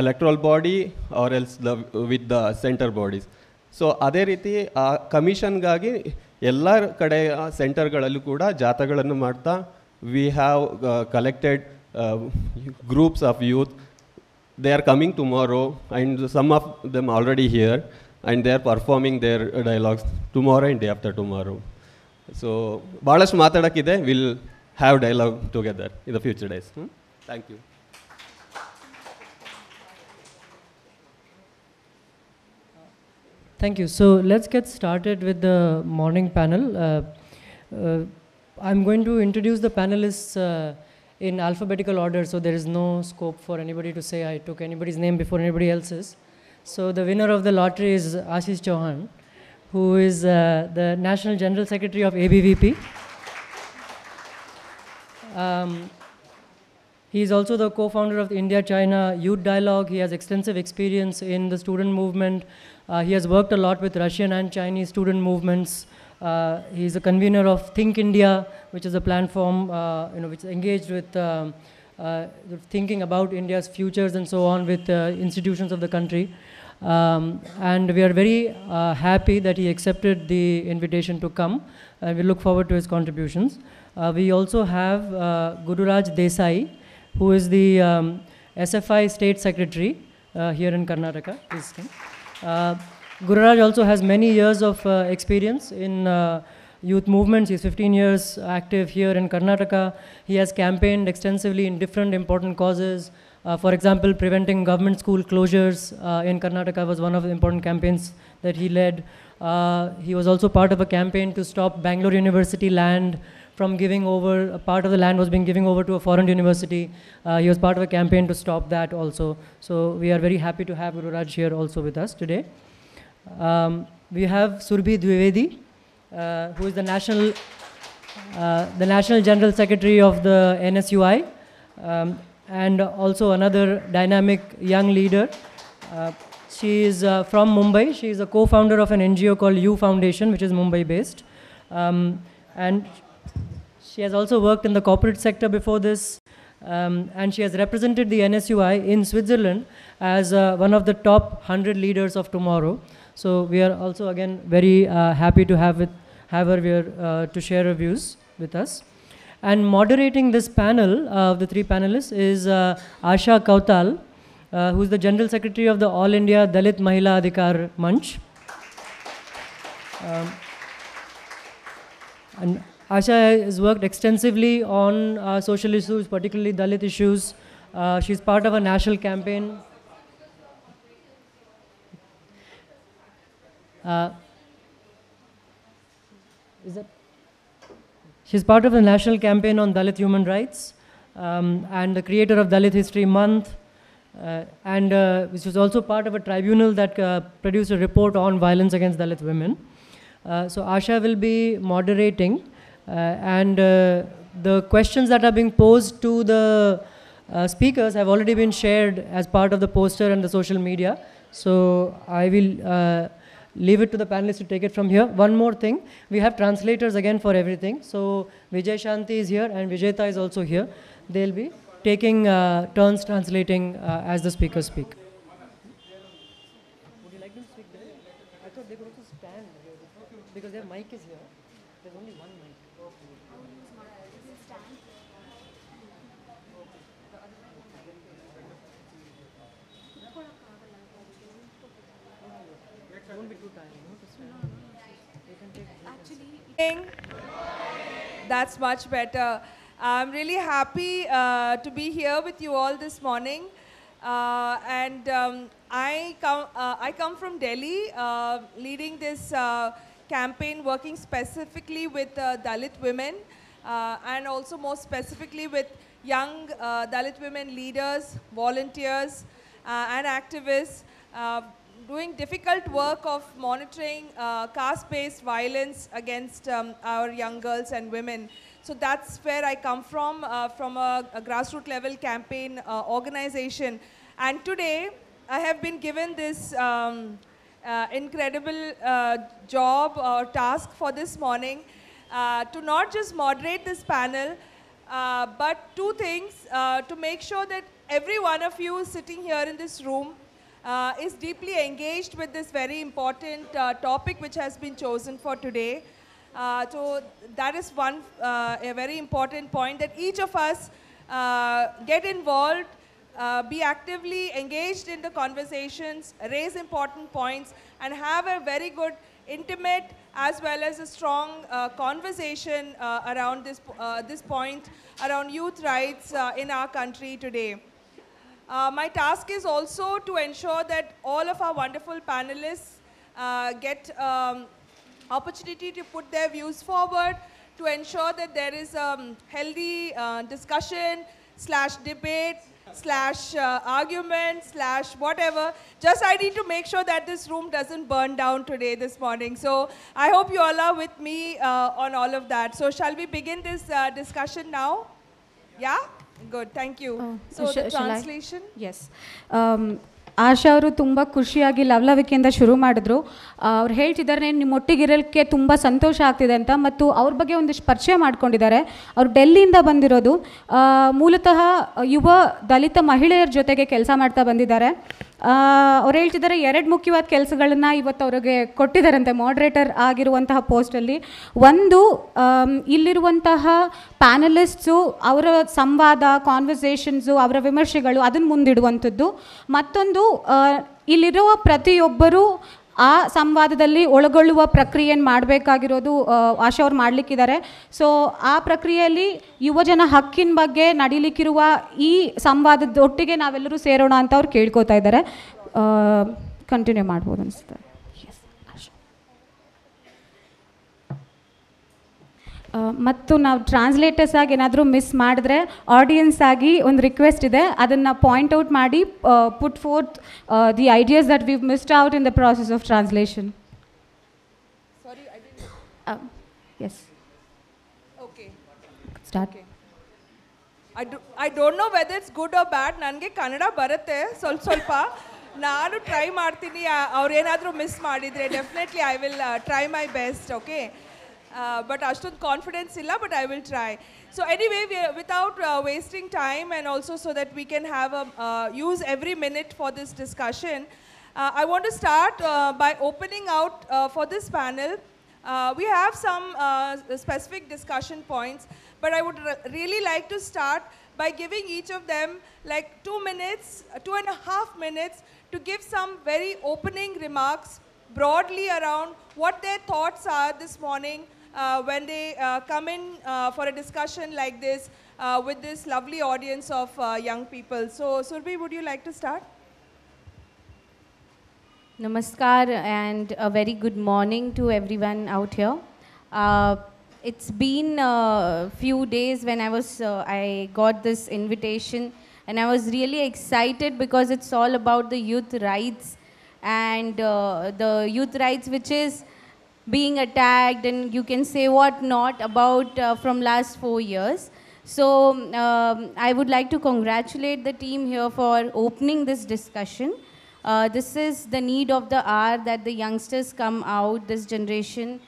electoral body or else the with the centre bodies so ಅದೇ ರೀತಿ, ಆ ಕಮಿಷನ್ಗಾಗಿ ಎಲ್ಲ ಕಡೆಯ ಸೆಂಟರ್ಗಳಲ್ಲೂ ಕೂಡ ಜಾಥಾಗಳನ್ನು ಮಾಡ್ತಾ we have collected groups of youth they are coming tomorrow and some of them already here and they are performing their dialogues tomorrow and day after tomorrow so ಭಾಳಷ್ಟು ಮಾತಾಡೋಕ್ಕಿದೆ. Will have dialogue together in the future days thank you Thank you. So let's get started with the morning panel. Uh, uh, I'm going to introduce the panelists uh, in alphabetical order, so there is no scope for anybody to say I took anybody's name before anybody else's. So the winner of the lottery is Ashish Chauhan, who is uh, the National General Secretary of ABVP. Um, he is also the co-founder of the India-China Youth Dialogue. He has extensive experience in the student movement. Uh, he has worked a lot with Russian and Chinese student movements. Uh, he is a convener of Think India, which is a platform uh, you know, which is engaged with um, uh, thinking about India's futures and so on with institutions of the country. Um, and we are very uh, happy that he accepted the invitation to come. And we look forward to his contributions. Uh, we also have uh, Gururaj Desai, who is the um, SFI State Secretary here in Karnataka. Please come. Uh, Gururaj also has many years of uh, experience in uh, youth movements. He's 15 years active here in Karnataka. He has campaigned extensively in different important causes. Uh, for example, preventing government school closures uh, in Karnataka was one of the important campaigns that he led. Uh, he was also part of a campaign to stop Bangalore University land from giving over, a part of the land was being given over to a foreign university. Uh, he was part of a campaign to stop that also. So we are very happy to have Guru Raj here also with us today. Um, we have Surbhi Dwivedi, uh, who is the national, uh, the national general secretary of the NSUI, um, and also another dynamic young leader. Uh, she is uh, from Mumbai. She is a co-founder of an NGO called U Foundation, which is Mumbai-based, um, and she has also worked in the corporate sector before this, um, and she has represented the NSUI in Switzerland as uh, one of the top 100 leaders of tomorrow. So we are also again very uh, happy to have, it, have her here uh, to share her views with us. And moderating this panel uh, of the three panelists is uh, Asha Kautal, uh, who is the General Secretary of the All India Dalit Mahila Adhikar Manch. Um, and Asha has worked extensively on uh, social issues, particularly Dalit issues. Uh, she's part of a national campaign. Uh, is that? She's part of the national campaign on Dalit human rights um, and the creator of Dalit History Month. Uh, and uh, which was also part of a tribunal that uh, produced a report on violence against Dalit women. So Asha will be moderating, and uh, the questions that are being posed to the uh, speakers have already been shared as part of the poster and the social media. So I will uh, leave it to the panelists to take it from here. One more thing, we have translators again for everything. So Vijay Shanti is here and Vijayta is also here. They'll be taking uh, turns translating uh, as the speakers speak. Would you like them to speak? I thought they could also stand because their mic is here. There's only one mic. Don't be too tired, no, to stand. You can take Morning. That's much better. I'm really happy uh, to be here with you all this morning. Uh, and um, I, come, uh, I come from Delhi, uh, leading this uh, campaign, working specifically with uh, Dalit women, and also more specifically with young Dalit women leaders, volunteers, and activists. Doing difficult work of monitoring uh, caste-based violence against um, our young girls and women. So that's where I come from, uh, from a, a grassroots level campaign uh, organization. And today, I have been given this um, uh, incredible uh, job or task for this morning uh, to not just moderate this panel, but two things to make sure that every one of you sitting here in this room uh, is deeply engaged with this very important uh, topic which has been chosen for today. Uh, so that is one uh, a very important point that each of us uh, get involved, uh, be actively engaged in the conversations, raise important points, and have a very good, intimate as well as a strong uh, conversation uh, around this uh, this point around youth rights in our country today. Uh, my task is also to ensure that all of our wonderful panelists uh, get um, opportunity to put their views forward to ensure that there is um, healthy uh, discussion slash debate slash uh, argument slash whatever. Just i need to make sure that this room doesn't burn down today this morning. So i hope you all are with me uh, on all of that. So shall we begin this uh, discussion now? Yeah? good good thank you translation yes Asha ಅವರು ತುಂಬ ಖುಷಿಯಾಗಿ ಲವ್ಲವಿಕೆಯಿಂದ ಶುರು ಮಾಡಿದ್ರು. ಅವ್ರು ಹೇಳ್ತಿದ್ದಾರೆ ನಿಮ್ಮ ಒಟ್ಟಿಗಿರೋಕ್ಕೆ ತುಂಬ ಸಂತೋಷ ಆಗ್ತಿದೆ ಅಂತ. ಮತ್ತು ಅವ್ರ ಬಗ್ಗೆ ಒಂದಿಷ್ಟು ಪರಿಚಯ ಮಾಡ್ಕೊಂಡಿದ್ದಾರೆ. ಅವ್ರು ಡೆಲ್ಲಿಯಿಂದ ಬಂದಿರೋದು. ಮೂಲತಃ ಯುವ ದಲಿತ ಮಹಿಳೆಯರ ಜೊತೆಗೆ ಕೆಲಸ ಮಾಡ್ತಾ ಬಂದಿದ್ದಾರೆ. ಅವ್ರು ಹೇಳ್ತಿದ್ದಾರೆ, ಎರಡು ಮುಖ್ಯವಾದ ಕೆಲಸಗಳನ್ನು ಇವತ್ತು ಅವ್ರಿಗೆ ಕೊಟ್ಟಿದ್ದಾರಂತೆ ಮಾಡ್ರೇಟರ್ ಆಗಿರುವಂತಹ ಪೋಸ್ಟಲ್ಲಿ ಒಂದು ಇಲ್ಲಿರುವಂತಹ ಪ್ಯಾನಲಿಸ್ಟ್ಸು ಅವರ ಸಂವಾದ ಕಾನ್ವರ್ಸೇಷನ್ಸು ಅವರ ವಿಮರ್ಶೆಗಳು ಅದನ್ನು ಮುಂದಿಡುವಂಥದ್ದು. ಮತ್ತೊಂದು ಇಲ್ಲಿರುವ ಪ್ರತಿಯೊಬ್ಬರೂ ಆ ಸಂವಾದದಲ್ಲಿ ಒಳಗೊಳ್ಳುವ ಪ್ರಕ್ರಿಯೆಯನ್ನು ಮಾಡಬೇಕಾಗಿರೋದು ಆಶಾ ಅವ್ರು ಮಾಡಲಿಕ್ಕಿದ್ದಾರೆ. ಸೊ ಆ ಪ್ರಕ್ರಿಯೆಯಲ್ಲಿ ಯುವಜನ ಹಕ್ಕಿನ ಬಗ್ಗೆ ನಡೀಲಿಕ್ಕಿರುವ ಈ ಸಂವಾದದ ಒಟ್ಟಿಗೆ ನಾವೆಲ್ಲರೂ ಸೇರೋಣ ಅಂತ ಅವ್ರು ಕೇಳ್ಕೊತಾ ಇದ್ದಾರೆ. ಕಂಟಿನ್ಯೂ ಮಾಡ್ಬೋದು ಅನಿಸುತ್ತೆ ಆ, ಮತ್ತು ನಾವು ಟ್ರಾನ್ಸ್ಲೇಟರ್ಸ್ ಆಗಿ ಏನಾದರೂ ಮಿಸ್ ಮಾಡಿದ್ರೆ ಆಡಿಯನ್ಸ್ ಆಗಿ ಒಂದು ರಿಕ್ವೆಸ್ಟ್ ಇದೆ ಅದನ್ನು ಪಾಯಿಂಟ್ ಔಟ್ ಮಾಡಿ put forth the ideas that we missed out in the process of translation yes okay start I do I don't know whether it's good or bad ನನಗೆ ಕನ್ನಡ ಬರುತ್ತೆ ಸ್ವಲ್ಪ ಸ್ವಲ್ಪ. ನಾನು ಟ್ರೈ ಮಾಡ್ತೀನಿ ಅವ್ರೇನಾದರೂ ಮಿಸ್ ಮಾಡಿದರೆ definitely I will try my best okay but ಅಷ್ಟೊಂದು confidence ಇಲ್ಲ but I will try so anyway without wasting time and also so that we can have a use every minute for this discussion I want to start by opening out for this panel Uh, we have some uh, specific discussion points, but I would re- really like to start by giving each of them like two minutes, uh, two and a half minutes to give some very opening remarks broadly around what their thoughts are this morning uh, when they uh, come in uh, for a discussion like this uh, with this lovely audience of uh, young people. So, Surbi, would you like to start? Namaskar and a very good morning to everyone out here. Uh, it's been a few days when I was uh, I got this invitation and I was really excited because it's all about the youth rights and uh, the youth rights which is being attacked and you can say what not about uh, from last 4 years. So um, I would like to congratulate the team here for opening this discussion. Uh, this is the need of the hour that the youngsters come out, this generation,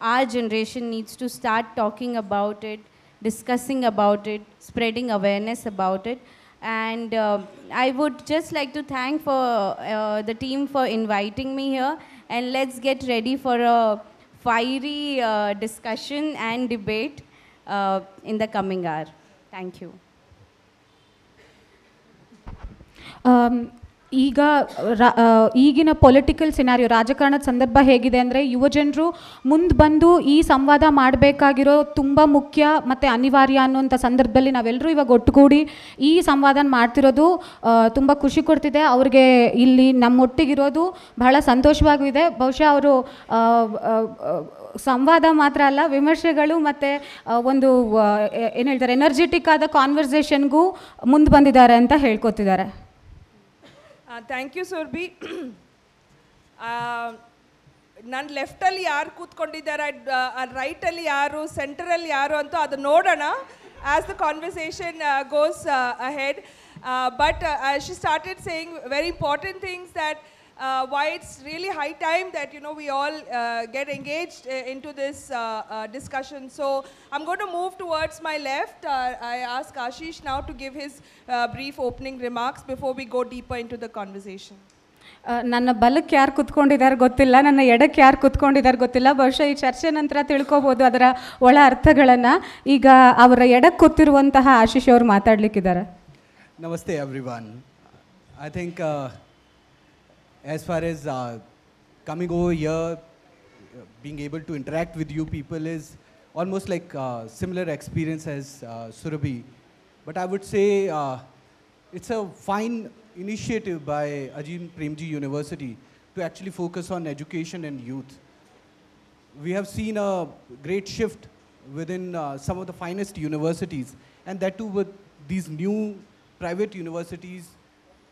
our generation needs to start talking about it, discussing about it, spreading awareness about it. And uh, I would just like to thank for uh, the team for inviting me here. And let's get ready for a fiery uh, discussion and debate uh, in the coming hour. Thank you. Um, ಈಗ ಈಗಿನ political scenario ರಾಜಕಾರಣದ ಸಂದರ್ಭ ಹೇಗಿದೆ ಅಂದರೆ ಯುವಜನರು ಮುಂದೆ ಬಂದು ಈ ಸಂವಾದ ಮಾಡಬೇಕಾಗಿರೋ ತುಂಬ ಮುಖ್ಯ ಮತ್ತು ಅನಿವಾರ್ಯ ಅನ್ನುವಂಥ ಸಂದರ್ಭದಲ್ಲಿ ನಾವೆಲ್ಲರೂ ಇವಾಗ ಒಟ್ಟುಗೂಡಿ ಈ ಸಂವಾದ ಮಾಡ್ತಿರೋದು ತುಂಬ ಖುಷಿ ಕೊಡ್ತಿದೆ. ಅವ್ರಿಗೆ ಇಲ್ಲಿ ನಮ್ಮೊಟ್ಟಿಗಿರೋದು ಬಹಳ ಸಂತೋಷವಾಗಿದೆ ಬಹುಶಃ ಅವರು ಸಂವಾದ ಮಾತ್ರ ಅಲ್ಲ, ವಿಮರ್ಶೆಗಳು ಮತ್ತು ಒಂದು ಏನು ಹೇಳ್ತಾರೆ ಎನರ್ಜೆಟಿಕ್ ಆದ ಕಾನ್ವರ್ಸೇಷನ್ಗೂ ಮುಂದೆ ಬಂದಿದ್ದಾರೆ ಅಂತ ಹೇಳ್ಕೊತಿದ್ದಾರೆ. ಥ್ಯಾಂಕ್ ಯು ಸುರ್ಬಿ ನನ್ನ ಲೆಫ್ಟಲ್ಲಿ ಯಾರು ಕೂತ್ಕೊಂಡಿದ್ದಾರೆ ರೈಟಲ್ಲಿ ಯಾರು ಸೆಂಟರಲ್ಲಿ ಯಾರು ಅಂತ ಅದು ನೋಡೋಣ as the conversation uh, goes uh, ahead. Uh, but uh, uh, she started uh, why it's really high time that you know we all uh, get engaged uh, into this uh, uh, discussion. So I'm going to move towards my left. Uh, I ask Ashish now to give his uh, brief opening remarks before we go deeper into the conversation. ನನ್ನ ಬಲಕ್ಕೆ ಯಾರು ಕುತ್ಕೊಂಡಿದ್ದಾರೆ ಗೊತ್ತಿಲ್ಲ ನನ್ನ ಎಡಕ್ಕೆ ಯಾರು ಕುತ್ಕೊಂಡಿದ್ದಾರೆ ಗೊತ್ತಿಲ್ಲ ಬಹುಶಃ ಈ ಚರ್ಚೆ ನಂತರ ತಿಳ್ಕೊಬೋದು ಅದರ ಒಳ ಅರ್ಥಗಳನ್ನು ಈಗ ಅವರ ಎಡಕ್ಕೆ ಕೂತಿರುವಂತಹ ಆಶೀಶ್ ಅವರು ಮಾತಾಡ್ಲಿಕ್ಕಿದ್ದಾರೆ Namaste, everyone. I think uh, as far as uh, coming over here, uh, being able to interact with you people is almost like uh, similar experience as uh, Surabhi. But I would say uh, it's a fine initiative by Ajim Premji University to actually focus on education and youth. We have seen a great shift within uh, some of the finest universities, and that too with these new private universities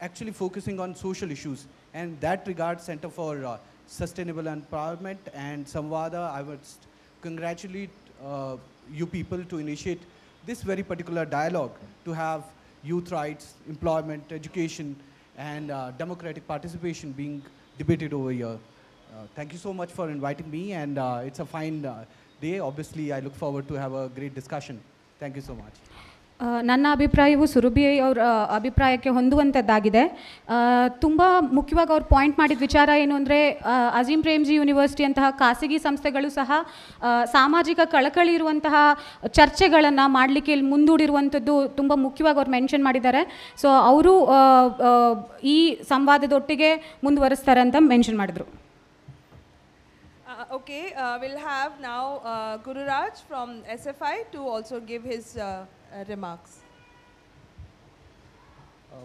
actually focusing on social issues. And that regards Center for uh, Sustainable Empowerment and Samvada, I would congratulate uh, you people to initiate this very particular dialogue to have youth rights, employment, education, and uh, democratic participation being debated over here. Uh, thank you so much for inviting me, and uh, it's a fine uh, day. Obviously, I look forward to have a great discussion. Thank you so much. ನನ್ನ ಅಭಿಪ್ರಾಯವು ಸುರಭಿ ಅವರ ಅಭಿಪ್ರಾಯಕ್ಕೆ ಹೊಂದುವಂಥದ್ದಾಗಿದೆ ತುಂಬ ಮುಖ್ಯವಾಗಿ ಅವ್ರು point ಮಾಡಿದ ವಿಚಾರ ಏನು ಅಂದರೆ Azim Premji university ಅಂತಹ ಖಾಸಗಿ ಸಂಸ್ಥೆಗಳು ಸಹ ಸಾಮಾಜಿಕ ಕಳಕಳಿ ಇರುವಂತಹ ಚರ್ಚೆಗಳನ್ನು ಮಾಡಲಿಕ್ಕೆ ಇಲ್ಲಿ ಮುಂದೂಡಿರುವಂಥದ್ದು ತುಂಬ ಮುಖ್ಯವಾಗಿ ಅವ್ರು ಮೆನ್ಷನ್ ಮಾಡಿದ್ದಾರೆ. ಸೊ ಅವರು ಈ ಸಂವಾದದೊಟ್ಟಿಗೆ ಮುಂದುವರಿಸ್ತಾರೆ ಅಂತ ಮೆನ್ಷನ್ ಮಾಡಿದರು. ಓಕೆ ವಿಲ್ ಹ್ಯಾವ್ ನಾವು Gururaj from S F I to also give also uh, remarks.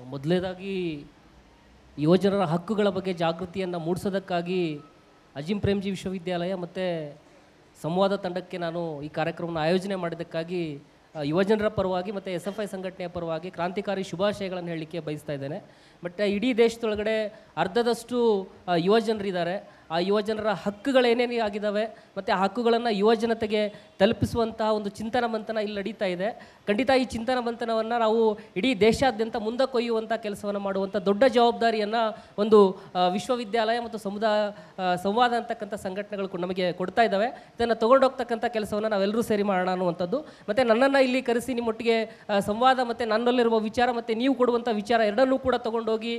ಮೊದಲನೇದಾಗಿ ಯುವಜನರ ಹಕ್ಕುಗಳ ಬಗ್ಗೆ ಜಾಗೃತಿಯನ್ನು ಮೂಡಿಸೋದಕ್ಕಾಗಿ ಅಜಿಂ ಪ್ರೇಮ್ಜಿ ವಿಶ್ವವಿದ್ಯಾಲಯ ಮತ್ತು ಸಂವಾದ ತಂಡಕ್ಕೆ ನಾನು ಈ ಕಾರ್ಯಕ್ರಮವನ್ನು ಆಯೋಜನೆ ಮಾಡಿದ್ದಕ್ಕಾಗಿ ಯುವಜನರ ಪರವಾಗಿ ಮತ್ತು ಎಸ್ ಎಫ್ ಐ ಸಂಘಟನೆಯ ಪರವಾಗಿ ಕ್ರಾಂತಿಕಾರಿ ಶುಭಾಶಯಗಳನ್ನು ಹೇಳಲಿಕ್ಕೆ ಬಯಸ್ತಾ ಇದ್ದೇನೆ ಬಟ್ ಇಡೀ ದೇಶದೊಳಗಡೆ ಅರ್ಧದಷ್ಟು ಯುವಜನರಿದ್ದಾರೆ ಆ ಯುವಜನರ ಹಕ್ಕುಗಳು ಏನೇನು ಆಗಿದ್ದಾವೆ ಮತ್ತು ಆ ಹಕ್ಕುಗಳನ್ನು ಯುವಜನತೆಗೆ ತಲುಪಿಸುವಂತಹ ಒಂದು ಚಿಂತನ ಮಂಥನ ಇಲ್ಲಿ ನಡೀತಾ ಇದೆ. ಖಂಡಿತ ಈ ಚಿಂತನ ಮಂಥನವನ್ನು ನಾವು ಇಡೀ ದೇಶಾದ್ಯಂತ ಮುಂದೆ ಕೊಯ್ಯುವಂಥ ಕೆಲಸವನ್ನು ಮಾಡುವಂಥ ದೊಡ್ಡ ಜವಾಬ್ದಾರಿಯನ್ನು ಒಂದು ವಿಶ್ವವಿದ್ಯಾಲಯ ಮತ್ತು ಸಮುದಾಯ ಸಂವಾದ ಅಂತಕ್ಕಂಥ ಸಂಘಟನೆಗಳು ನಮಗೆ ಕೊಡ್ತಾ ಇದ್ದಾವೆ. ಇದನ್ನು ತೊಗೊಂಡೋಗ್ತಕ್ಕಂಥ ಕೆಲಸವನ್ನು ನಾವೆಲ್ಲರೂ ಸೇರಿ ಮಾಡೋಣ ಅನ್ನುವಂಥದ್ದು. ಮತ್ತು ನನ್ನನ್ನು ಇಲ್ಲಿ ಕರೆಸಿ ನಿಮ್ಮೊಟ್ಟಿಗೆ ಸಂವಾದ ಮತ್ತು ನನ್ನಲ್ಲಿರುವ ವಿಚಾರ ಮತ್ತು ನೀವು ಕೊಡುವಂಥ ವಿಚಾರ ಎರಡನ್ನೂ ಕೂಡ ತೊಗೊಂಡೋಗಿ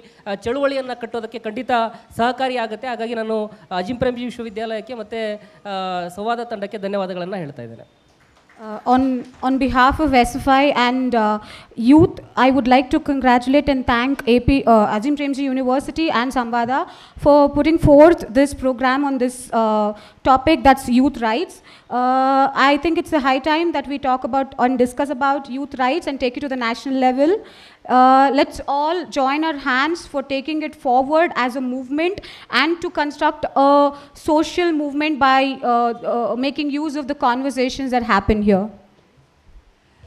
ಚಳುವಳಿಯನ್ನು ಕಟ್ಟೋದಕ್ಕೆ ಖಂಡಿತ ಸಹಕಾರಿಯಾಗುತ್ತೆ. ಹಾಗಾಗಿ ನಾನು ಅಜಿಂ ಪ್ರೇಮ್ಜಿ ವಿಶ್ವವಿದ್ಯಾಲಯಕ್ಕೆ ಮತ್ತು ಆ, ಸಂವಾದ ತಂಡಕ್ಕೆ ಧನ್ಯವಾದಗಳನ್ನು ಹೇಳ್ತಾ ಇದ್ದೇನೆ Uh, on, on behalf of SFI and uh, youth, I would like to congratulate and thank AP uh, Ajim Premji University and Samvada for putting forth this program on this uh, topic that's youth rights. Uh, I think it's a high time that we talk about and discuss about youth rights and take it to the national level. Uh, let's all join our hands for taking it forward as a movement and to construct a social movement by uh, uh, making use of the conversations that happen here.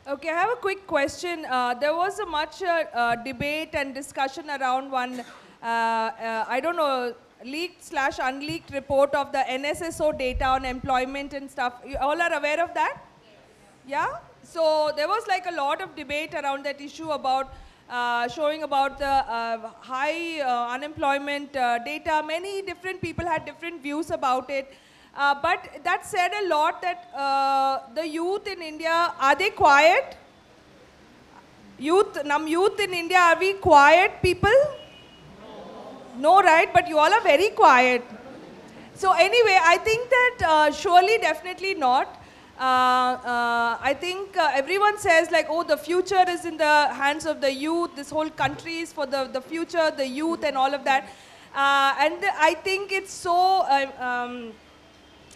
Okay, I have a quick question. Uh, there was a much uh, uh, debate and discussion around one, uh, uh, I don't know, leaked slash unleaked report of the NSSO data on employment and stuff. You all are aware of that? Yeah? So there was like a lot of debate around that issue about uh, showing about the uh, high uh, unemployment uh, data. Many different people had different views about it. Uh, but that said a lot that the youth in India, are they quiet? Youth, num youth in India, are we quiet people? No, right? But you all are very quiet. So anyway, I think that surely, definitely not. Uh, uh, I think uh, everyone says like, oh, the future is in the hands of the youth. This whole country is for the, the future, the youth and all of that. And I think it's so, um,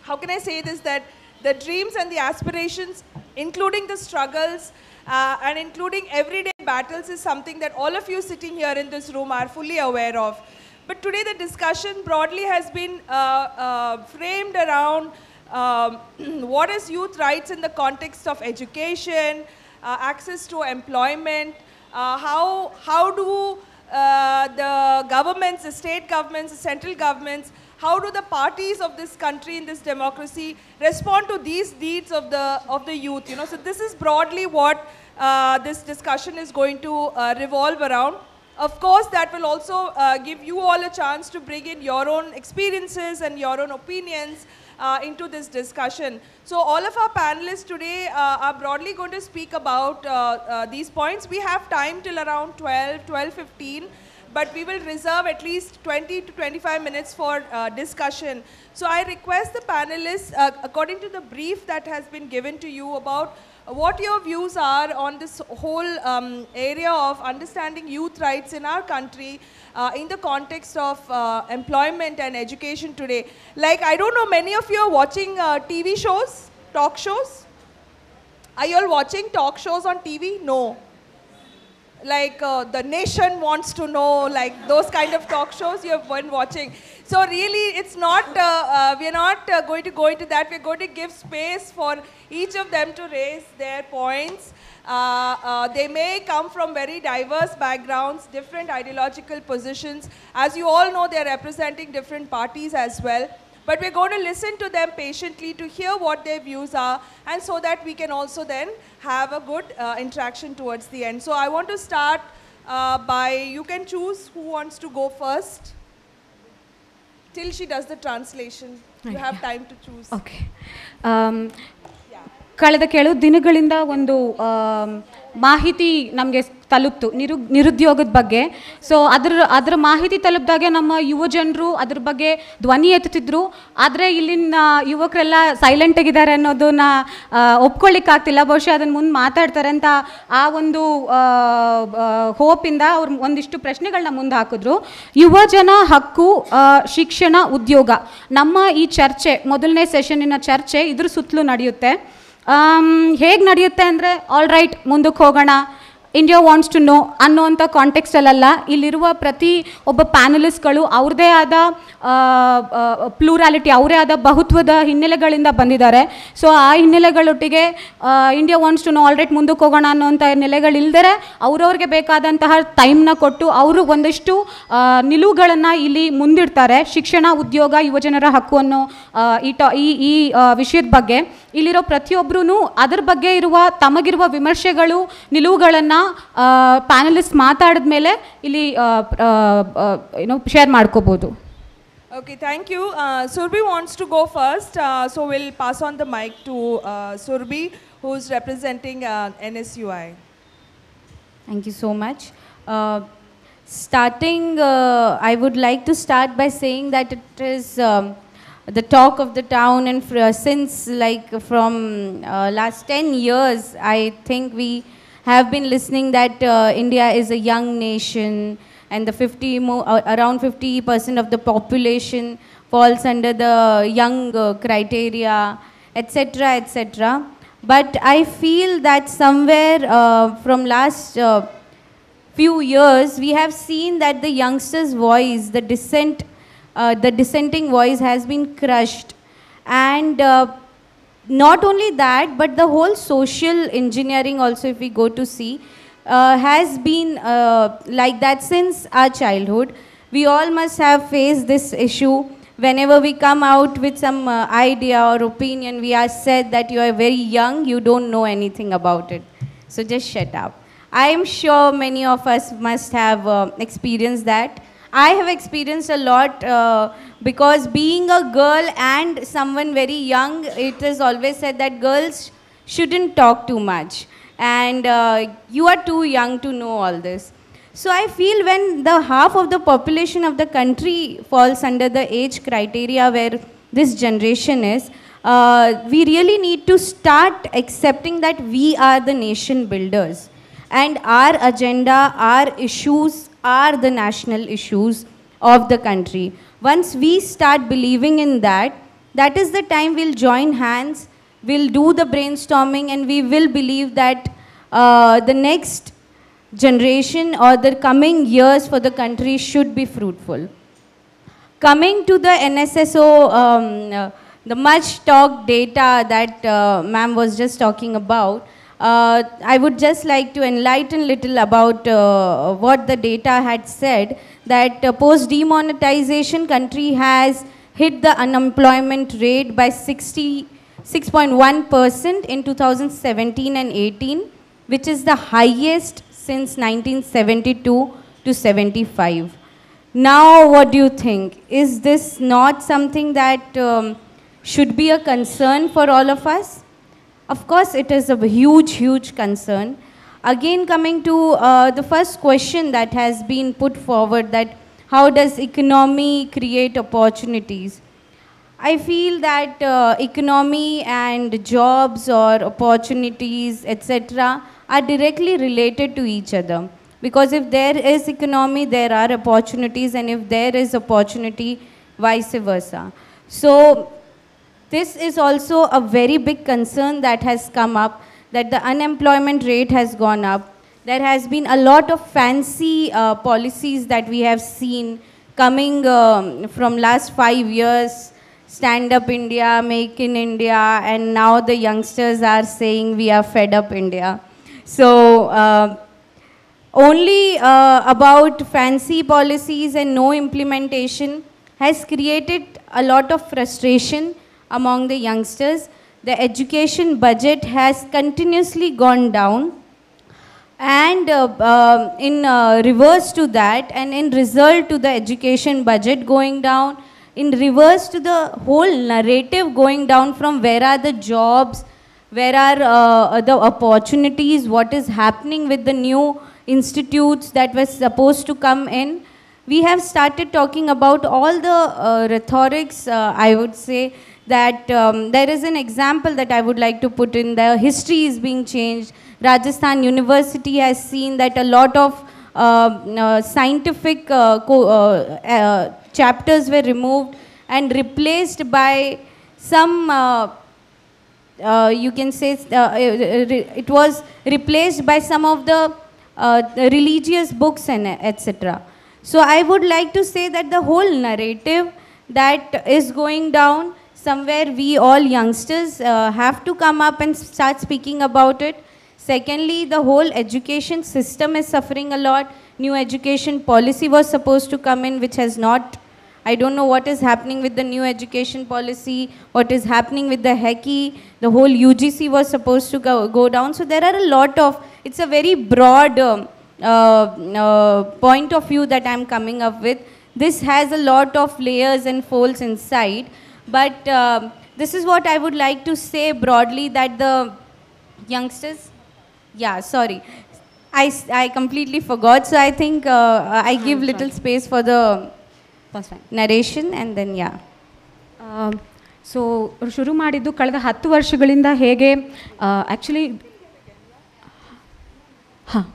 how can I say this, that the dreams and the aspirations, including the struggles, uh, and including everyday battles is something that all of you sitting here in this room are fully aware of. But today the discussion broadly has been uh, uh, framed around um, <clears throat> what is youth rights in the context of education, uh, access to employment, uh, how, how do uh, the governments, the state governments, the central governments, how do the parties of this country in this democracy respond to these needs of the of the youth? You know, so this is broadly what uh, this discussion is going to uh, revolve around. Of course, that will also uh, give you all a chance to bring in your own experiences and your own opinions uh, into this discussion. So all of our panelists today uh, are broadly going to speak about uh, uh, these points. We have time till around 12, 12.15, but we will reserve at least 20 to 25 minutes for uh, discussion. So I request the panelists, uh, according to the brief that has been given to you about what your views are on this whole um, area of understanding youth rights in our country uh, in the context of uh, employment and education today. Like, I don't know, many of you are watching uh, TV shows, talk shows. Are you all watching talk shows on TV? No. Like, uh, the nation wants to know, like those kind of talk shows you have been watching. So really, it's not, uh, uh, we're not going to go into that. We're going to give space for each of them to raise their points. Uh, uh, they may come from very diverse backgrounds, different ideological positions. As you all know, they're representing different parties as well. But we're going to listen to them patiently to hear what their views are, and so that we can also then have a good uh, interaction towards the end. So I want to start uh, by, you can choose who wants to go first. Till she does the translation, you have time to choose. Okay ಕಳೆದ ಕೆಲವು ದಿನಗಳಿಂದ ಒಂದು ಮಾಹಿತಿ ನಮಗೆ ತಲುಪ್ತು, ನಿರು, ನಿರುದ್ಯೋಗದ ಬಗ್ಗೆ. So ಅದ್ರ, ಅದರ ಮಾಹಿತಿ ತಲುಪಿದಾಗೆ ನಮ್ಮ ಯುವ ಜನರು ಅದ್ರ ಬಗ್ಗೆ ಧ್ವನಿ ಎತ್ತುತ್ತಿದ್ರು. ಆದರೆ ಇಲ್ಲಿನ ಯುವಕರೆಲ್ಲ ಸೈಲೆಂಟ್ ಆಗಿದ್ದಾರೆ ಅನ್ನೋದನ್ನ ಒಪ್ಕೊಳ್ಳಿಕ್ಕಾಗ್ತಿಲ್ಲ ಬಹುಶಃ ಅದನ್ನು ಮುಂದೆ ಮಾತಾಡ್ತಾರೆ ಅಂತ ಆ ಒಂದು ಹೋಪಿಂದ ಅವ್ರು ಒಂದಿಷ್ಟು ಪ್ರಶ್ನೆಗಳನ್ನ ಮುಂದೆ ಹಾಕಿದ್ರು. ಯುವ ಜನ ಹಕ್ಕು ಶಿಕ್ಷಣ, ಉದ್ಯೋಗ. ನಮ್ಮ ಈ ಚರ್ಚೆ, ಮೊದಲನೇ ಸೆಷನ್ನಿನ ಚರ್ಚೆ ಇದ್ರ ಸುತ್ತಲೂ ನಡೆಯುತ್ತೆ. ಹೇಗೆ ನಡೆಯುತ್ತೆ ಅಂದರೆ ಆಲ್ ರೈಟ್ ಮುಂದಕ್ಕೆ ಹೋಗೋಣ. ಇಂಡಿಯಾ ವಾಂಟ್ಸ್ ಟು ನೋ ಅನ್ನೋವಂಥ ಕಾಂಟೆಕ್ಸ್ಟಲ್ಲ ಇಲ್ಲಿರುವ ಪ್ರತಿ ಒಬ್ಬ ಪ್ಯಾನಲಿಸ್ಟ್ಗಳು ಅವ್ರದ್ದೇ ಆದ ಪ್ಲೂರಾಲಿಟಿ ಅವರೇ ಆದ ಬಹುತ್ವದ ಹಿನ್ನೆಲೆಗಳಿಂದ ಬಂದಿದ್ದಾರೆ. ಸೊ ಆ ಹಿನ್ನೆಲೆಗಳೊಟ್ಟಿಗೆ India wants to know already ಮುಂದಕ್ಕೆ ಹೋಗೋಣ ಅನ್ನೋಂಥ ನೆಲೆಗಳಿಲ್ಲದೆ ಅವ್ರವ್ರಿಗೆ ಬೇಕಾದಂತಹ ಟೈಮ್ನ ಕೊಟ್ಟು ಅವರು ಒಂದಷ್ಟು ನಿಲುವುಗಳನ್ನು ಇಲ್ಲಿ ಮುಂದಿಡ್ತಾರೆ. ಶಿಕ್ಷಣ, ಉದ್ಯೋಗ, ಯುವಜನರ ಹಕ್ಕು ಅನ್ನೋ ಈ ಟಾ, ಈ ಈ ವಿಷಯದ ಬಗ್ಗೆ. ಇಲ್ಲಿರೋ ಪ್ರತಿಯೊಬ್ಬರೂ ಅದರ ಬಗ್ಗೆ ಇರುವ, ತಮಗಿರುವ ವಿಮರ್ಶೆಗಳು, ನಿಲುವುಗಳನ್ನು ಪ್ಯಾನಲಿಸ್ಟ್ ಮಾತಾಡಿದ ಮೇಲೆ ಇಲ್ಲಿ ಏನೋ ಶೇರ್ ಮಾಡ್ಕೋಬೋದು Okay, thank you. Uh, Surbi wants to go first, uh, so we'll pass on the mic to uh, Surbi, who's representing uh, NSUI. Thank you so much. Uh, starting, uh, I would like to start by saying that it is um, the talk of the town, and fr- since like from uh, last 10 years, I think we have been listening that uh, India is a young nation, and the 50 mo- uh, around 50% of the population falls under the young uh, criteria, etc., etc. But I feel that somewhere uh, from last uh, few years, we have seen that the youngsters' voice, the dissent, uh, the dissenting voice has been crushed. And not only that, but the whole social engineering also, if we go to see, uh, has been uh, like that since our childhood. We all must have faced this issue. Whenever we come out with some uh, idea or opinion, we are said that you are very young, you don't know anything about it. So just shut up. I am sure many of us must have uh, experienced that. I have experienced a lot uh, because being a girl and someone very young, it is always said that girls shouldn't talk too much. And uh, you are too young to know all this. So I feel when the half of the population of the country falls under the age criteria where this generation is, uh, we really need to start accepting that we are the nation builders. And our agenda, our issues are the national issues of the country. Once we start believing in that, that is the time we'll join hands, we'll do the brainstorming, and we will believe that uh, the next generation or the coming years for the country should be fruitful. Coming to the NSSO, um, uh, the much talked data that uh, ma'am was just talking about, uh, I would just like to enlighten little about what the data had said that post demonetization country has hit the unemployment rate by 66.1% in 2017 and 18, which is the highest since 1972 to 75. Now, what do you think? Is this not something that um, should be a concern for all of us? Of course, it is a huge, huge concern. Again, coming to uh, the first question that has been put forward that how does economy create opportunities? I feel that uh, economy and jobs or opportunities, etc., are directly related to each other. Because if there is economy, there are opportunities, and if there is opportunity, vice versa. So, this is also a very big concern that has come up that the unemployment rate has gone up. There has been a lot of fancy uh, policies that we have seen coming um, from last five years. Stand up India, make in India, and now the youngsters are saying we are fed up India. So, uh, only uh, about fancy policies and no implementation has created a lot of frustration among the youngsters. The education budget has continuously gone down. And uh, uh, in uh, reverse to that, and in result to the education budget going down, in reverse to the whole narrative going down from where are the jobs, where are uh, the opportunities, what is happening with the new institutes that were supposed to come in. We have started talking about all the uh, rhetorics, uh, I would say, that um, there is an example that I would like to put in the history is being changed. Rajasthan University has seen that a lot of uh, uh, scientific uh, uh, uh, chapters were removed and replaced by some uh, you can say it was replaced by some of the religious books and etc. So I would like to say that the whole narrative that is going down somewhere we all youngsters uh, have to come up and start speaking about it. Secondly, the whole education system is suffering a lot. New education policy was supposed to come in, which has not I don't know what is happening with the new education policy, what is happening with the HECI, the whole UGC was supposed to go, go down. So there are a lot of, it's a very broad um, uh, uh, point of view that I'm coming up with. This has a lot of layers and folds inside. But uh, this is what I would like to say broadly that the youngsters, yeah, sorry. I, I completely forgot. So I think uh, I give little space for the narration and then yeah. So ಶುರು ಮಾಡಿದ್ದು ಕಳೆದ ಹತ್ತು ವರ್ಷಗಳಿಂದ ಹೇಗೆ actually ಹಾಂ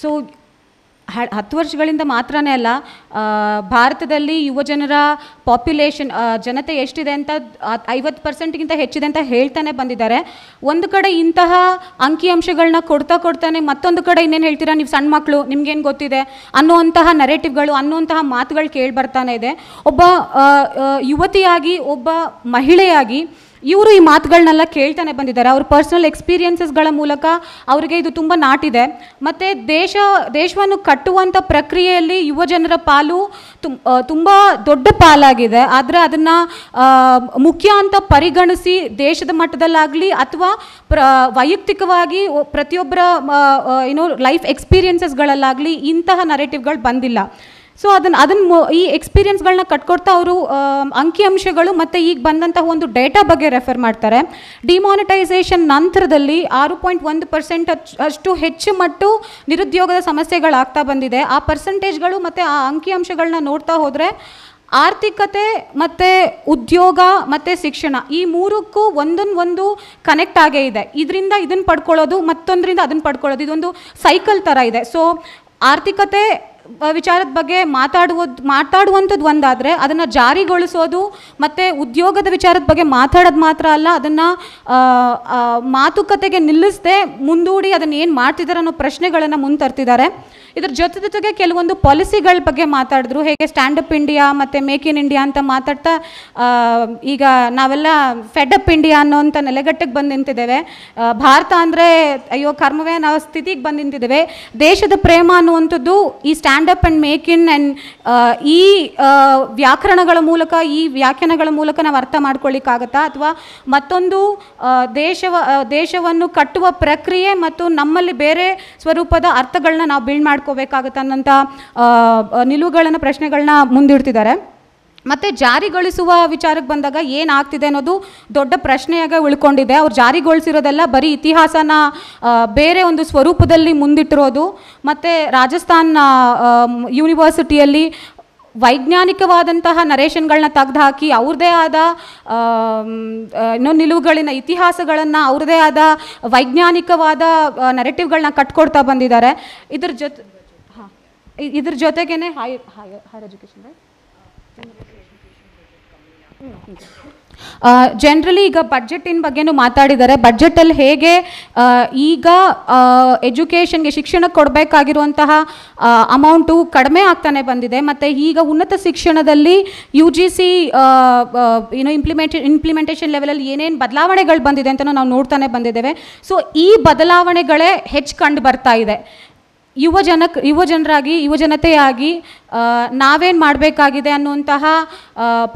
so ಹತ್ತು ವರ್ಷಗಳಿಂದ ಮಾತ್ರನೇ ಅಲ್ಲ ಭಾರತದಲ್ಲಿ ಯುವಜನರ ಪಾಪ್ಯುಲೇಷನ್ ಜನತೆ ಎಷ್ಟಿದೆ ಅಂತ ಐವತ್ತು ಪರ್ಸೆಂಟ್ಗಿಂತ ಹೆಚ್ಚಿದೆ ಅಂತ ಹೇಳ್ತಾನೆ ಬಂದಿದ್ದಾರೆ. ಒಂದು ಕಡೆ ಇಂತಹ ಅಂಕಿಅಂಶಗಳನ್ನ ಕೊಡ್ತಾ ಕೊಡ್ತಾನೆ, ಮತ್ತೊಂದು ಕಡೆ ಇನ್ನೇನು ಹೇಳ್ತೀರಾ, ನೀವು ಸಣ್ಣ ಮಕ್ಕಳು ನಿಮ್ಗೇನು ಗೊತ್ತಿದೆ? ಅನ್ನುವಂತಹ ನರೇಟಿವ್ಗಳು ಅನ್ನುವಂತಹ ಮಾತುಗಳು ಕೇಳಿ ಬರ್ತಾನೆ ಇದೆ. ಒಬ್ಬ ಯುವತಿಯಾಗಿ, ಒಬ್ಬ ಮಹಿಳೆಯಾಗಿ ಇವರು ಈ ಮಾತುಗಳನ್ನೆಲ್ಲ ಕೇಳ್ತಾನೆ ಬಂದಿದ್ದಾರೆ. ಅವ್ರ ಪರ್ಸನಲ್ ಎಕ್ಸ್ಪೀರಿಯನ್ಸಸ್ಗಳ ಮೂಲಕ ಅವರಿಗೆ ಇದು ತುಂಬ ನಾಟಿದೆ. ಮತ್ತು ದೇಶ, ದೇಶವನ್ನು ಕಟ್ಟುವಂಥ ಪ್ರಕ್ರಿಯೆಯಲ್ಲಿ ಯುವ ಜನರ ಪಾಲು ತುಂಬ ದೊಡ್ಡ ಪಾಲಾಗಿದೆ. ಆದರೆ ಅದನ್ನು ಮುಖ್ಯ ಅಂತ ಪರಿಗಣಿಸಿ ದೇಶದ ಮಟ್ಟದಲ್ಲಾಗಲಿ ಅಥವಾ ಪ್ರ, ವೈಯಕ್ತಿಕವಾಗಿ ಪ್ರತಿಯೊಬ್ಬರ ಏನೋ ಲೈಫ್ ಎಕ್ಸ್ಪೀರಿಯನ್ಸಸ್ಗಳಲ್ಲಾಗಲಿ ಇಂತಹ ನರೇಟಿವ್ಗಳು ಬಂದಿಲ್ಲ. ಸೊ ಅದನ್ನು ಅದನ್ನು ಈ ಎಕ್ಸ್ಪೀರಿಯನ್ಸ್ಗಳನ್ನ ಕಟ್ಕೊಡ್ತಾ ಅವರು ಅಂಕಿಅಂಶಗಳು ಮತ್ತು ಈಗ ಬಂದಂತಹ ಒಂದು ಡೇಟಾ ಬಗ್ಗೆ ರೆಫರ್ ಮಾಡ್ತಾರೆ. ಡಿಮಾನಿಟೈಸೇಷನ್ ನಂತರದಲ್ಲಿ ಆರು ಪಾಯಿಂಟ್ ಒಂದು ಪರ್ಸೆಂಟ್ ಅಷ್ಟು ಹೆಚ್ಚು ಮಟ್ಟು ನಿರುದ್ಯೋಗದ ಸಮಸ್ಯೆಗಳಾಗ್ತಾ ಬಂದಿದೆ. ಆ ಪರ್ಸೆಂಟೇಜ್ಗಳು ಮತ್ತು ಆ ಅಂಕಿಅಂಶಗಳನ್ನ ನೋಡ್ತಾ ಹೋದರೆ ಆರ್ಥಿಕತೆ ಮತ್ತು ಉದ್ಯೋಗ ಮತ್ತು ಶಿಕ್ಷಣ ಈ ಮೂರಕ್ಕೂ ಒಂದೊಂದು ಒಂದು ಕನೆಕ್ಟ್ ಆಗೇ ಇದೆ. ಇದರಿಂದ ಇದನ್ನು ಪಡ್ಕೊಳ್ಳೋದು ಮತ್ತೊಂದರಿಂದ ಅದನ್ನು ಪಡ್ಕೊಳ್ಳೋದು. ಇದೊಂದು ಸೈಕಲ್ ಥರ ಇದೆ. ಸೊ ಆರ್ಥಿಕತೆ ವಿಚಾರದ ಬಗ್ಗೆ ಮಾತಾಡುವುದು, ಮಾತಾಡುವಂಥದ್ದು ಒಂದಾದರೆ ಅದನ್ನು ಜಾರಿಗೊಳಿಸೋದು ಮತ್ತು ಉದ್ಯೋಗದ ವಿಚಾರದ ಬಗ್ಗೆ ಮಾತಾಡೋದು ಮಾತ್ರ ಅಲ್ಲ, ಅದನ್ನು ಮಾತುಕತೆಗೆ ನಿಲ್ಲಿಸದೆ ಮುಂದೂಡಿ ಅದನ್ನು ಏನು ಮಾಡ್ತಿದ್ದಾರೆ ಅನ್ನೋ ಪ್ರಶ್ನೆಗಳನ್ನು ಮುಂತರ್ತಿದ್ದಾರೆ. ಇದ್ರ ಜೊತೆ ಜೊತೆಗೆ ಕೆಲವೊಂದು ಪಾಲಿಸಿಗಳ ಬಗ್ಗೆ ಮಾತಾಡಿದ್ರು, ಹೇಗೆ ಸ್ಟ್ಯಾಂಡಪ್ ಇಂಡಿಯಾ ಮತ್ತು ಮೇಕ್ ಇನ್ ಇಂಡಿಯಾ ಅಂತ ಮಾತಾಡ್ತಾ ಈಗ ನಾವೆಲ್ಲ ಫೆಡಪ್ ಇಂಡಿಯಾ ಅನ್ನೋಂಥ ನೆಲೆಗಟ್ಟಕ್ಕೆ ಬಂದು ನಿಂತಿದ್ದೇವೆ. ಭಾರತ ಅಂದರೆ, ಅಯ್ಯೋ, ಕರ್ಮವೇ ನಾವು ಸ್ಥಿತಿಗೆ ಬಂದು ನಿಂತಿದ್ದೇವೆ. ದೇಶದ ಪ್ರೇಮ ಅನ್ನುವಂಥದ್ದು ಈ stand stand up and make in and ಈ ವ್ಯಾಕರಣಗಳ ಮೂಲಕ ಈ ವ್ಯಾಖ್ಯಾನಗಳ ಮೂಲಕ ನಾವು ಅರ್ಥ ಮಾಡ್ಕೊಳ್ಳಿಕ್ಕಾಗತ್ತಾ ಅಥವಾ ಮತ್ತೊಂದು ಆ, ದೇಶವ ದೇಶವನ್ನು ಕಟ್ಟುವ ಪ್ರಕ್ರಿಯೆ ಮತ್ತು ನಮ್ಮಲ್ಲಿ ಬೇರೆ ಸ್ವರೂಪದ ಅರ್ಥಗಳನ್ನ ನಾವು ಬಿಲ್ಡ್ ಮಾಡ್ಕೋಬೇಕಾಗತ್ತೆ ಅನ್ನೋಂಥ ನಿಲುವುಗಳನ್ನು ಪ್ರಶ್ನೆಗಳನ್ನ ಮುಂದಿಡ್ತಿದ್ದಾರೆ. ಮತ್ತು ಜಾರಿಗೊಳಿಸುವ ವಿಚಾರಕ್ಕೆ ಬಂದಾಗ ಏನಾಗ್ತಿದೆ ಅನ್ನೋದು ದೊಡ್ಡ ಪ್ರಶ್ನೆಯಾಗ ಉಳ್ಕೊಂಡಿದೆ. ಅವ್ರು ಜಾರಿಗೊಳಿಸಿರೋದೆಲ್ಲ ಬರೀ ಇತಿಹಾಸನ ಬೇರೆ ಒಂದು ಸ್ವರೂಪದಲ್ಲಿ ಮುಂದಿಟ್ಟಿರೋದು. ಮತ್ತು ರಾಜಸ್ಥಾನ್ ಯೂನಿವರ್ಸಿಟಿಯಲ್ಲಿ ವೈಜ್ಞಾನಿಕವಾದಂತಹ ನರೇಷನ್ಗಳನ್ನ ತೆಗೆದುಹಾಕಿ ಅವ್ರದ್ದೇ ಆದ ಇನ್ನೊಂದು ಆ, ಇನ್ನೂ ನಿಲುವುಗಳಿನ ಇತಿಹಾಸಗಳನ್ನು ಅವ್ರದ್ದೇ ಆದ ವೈಜ್ಞಾನಿಕವಾದ ನರೇಟಿವ್ಗಳನ್ನ ಕಟ್ಕೊಡ್ತಾ ಬಂದಿದ್ದಾರೆ. ಇದ್ರ ಜೊತೆ ಹಾಂ ಇದ್ರ ಜೊತೆಗೇ high high higher education generally ಈಗ ಬಡ್ಜೆಟಿನ ಬಗ್ಗೆನೂ ಮಾತಾಡಿದ್ದಾರೆ ಬಡ್ಜೆಟಲ್ಲಿ ಹೇಗೆ ಈಗ ಎಜುಕೇಷನ್ಗೆ ಶಿಕ್ಷಣ ಕೊಡಬೇಕಾಗಿರುವಂತಹ ಅಮೌಂಟು ಕಡಿಮೆ ಆಗ್ತಾನೆ ಬಂದಿದೆ. ಮತ್ತು ಈಗ ಉನ್ನತ ಶಿಕ್ಷಣದಲ್ಲಿ ಯು ಜಿ ಸಿ ಏನೋ ಇಂಪ್ಲಿಮೆಂಟ್ ಇಂಪ್ಲಿಮೆಂಟೇಷನ್ ಲೆವೆಲಲ್ಲಿ ಏನೇನು ಬದಲಾವಣೆಗಳು ಬಂದಿದೆ ಅಂತ ನಾವು ನೋಡ್ತಾನೆ ಬಂದಿದ್ದೇವೆ. ಸೊ ಈ ಬದಲಾವಣೆಗಳೇ ಹೆಚ್ಚು ಕಂಡು ಬರ್ತಾ ಇದೆ. ಯುವ ಜನಕ್ ಯುವ ಜನರಾಗಿ ಯುವ ಜನತೆಯಾಗಿ ನಾವೇನು ಮಾಡಬೇಕಾಗಿದೆ ಅನ್ನುವಂತಹ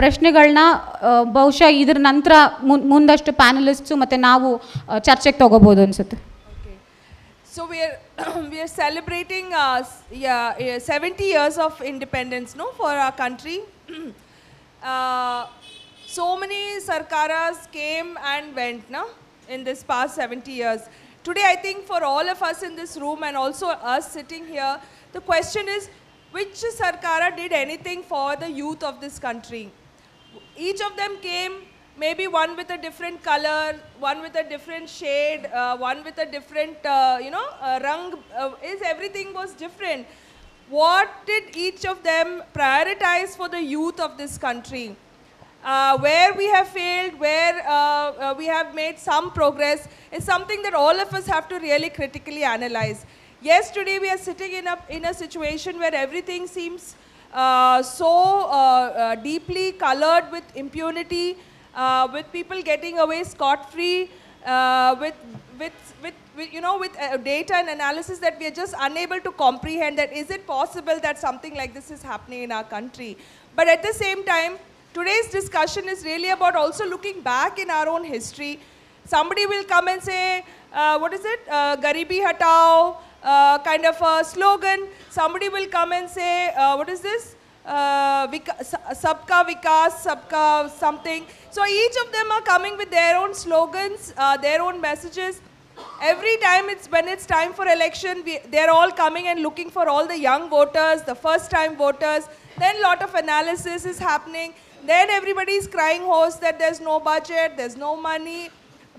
ಪ್ರಶ್ನೆಗಳನ್ನ ಬಹುಶಃ ಇದ್ರ ನಂತರ ಮುನ್, ಮುಂದಷ್ಟು ಪ್ಯಾನಲಿಸ್ಟ್ಸು ಮತ್ತು ನಾವು ಚರ್ಚೆಗೆ ತೊಗೋಬೋದು ಅನಿಸುತ್ತೆ. So we are we are celebrating seventy years of independence no for a country so many ಸರ್ಕಾರಸ್ came and ವೆಂಟ್ನ in this past seventy years no, in this past 70 years. Today, I think for all of us in this room and also us sitting here, the question is, which sarkara did anything for the youth of this country? each of them came maybe one with a different color one with a different shade uh, one with a different uh, you know uh, uh, is everything was different what did each of them prioritize for the youth of this country uh, where we have failed, where uh, uh, we have made some progress, is something that all of us have to really critically analyze. Yes, today we are sitting in a, in a situation where everything seems uh, so uh, deeply colored with impunity, with people getting away scot-free, with, with, with, with, you know, with uh, data and analysis that we are just unable to comprehend that is it possible that something like this is happening in our country. But at the same time, today's discussion is really about also looking back in our own history. Somebody will come and say, uh, what is it? Uh, Garibi Hatao, uh, kind of a slogan. Somebody will come and say, uh, what is this? Uh, vika- sa- sabka vikas, sabka something. So each of them are coming with their own slogans, uh, their own messages. Every time it's when it's time for election, we, they're all coming and looking for all the young voters, the first time voters. Then a lot of analysis is happening. Then everybody is crying hoarse that there's no budget, there's no money.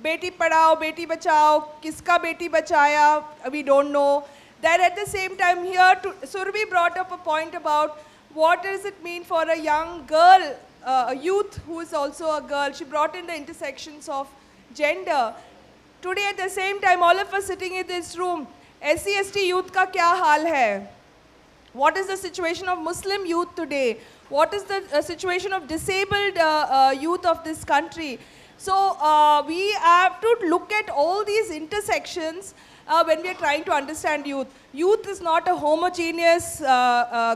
Beti padao, beti bachao, kiska beti bachaya, we don't know. Then at the same time here, to, Surbi brought up a point about what does it mean for a young girl, uh, a youth who is also a girl. She brought in the intersections of gender. Today at the same time, all of us sitting in this room, SC ST youth ka kya haal hai? What is the situation of Muslim youth today? What is the uh, situation of disabled uh, uh, youth of this country? So uh, we have to look at all these intersections uh, when we are trying to understand youth. Youth is not a homogeneous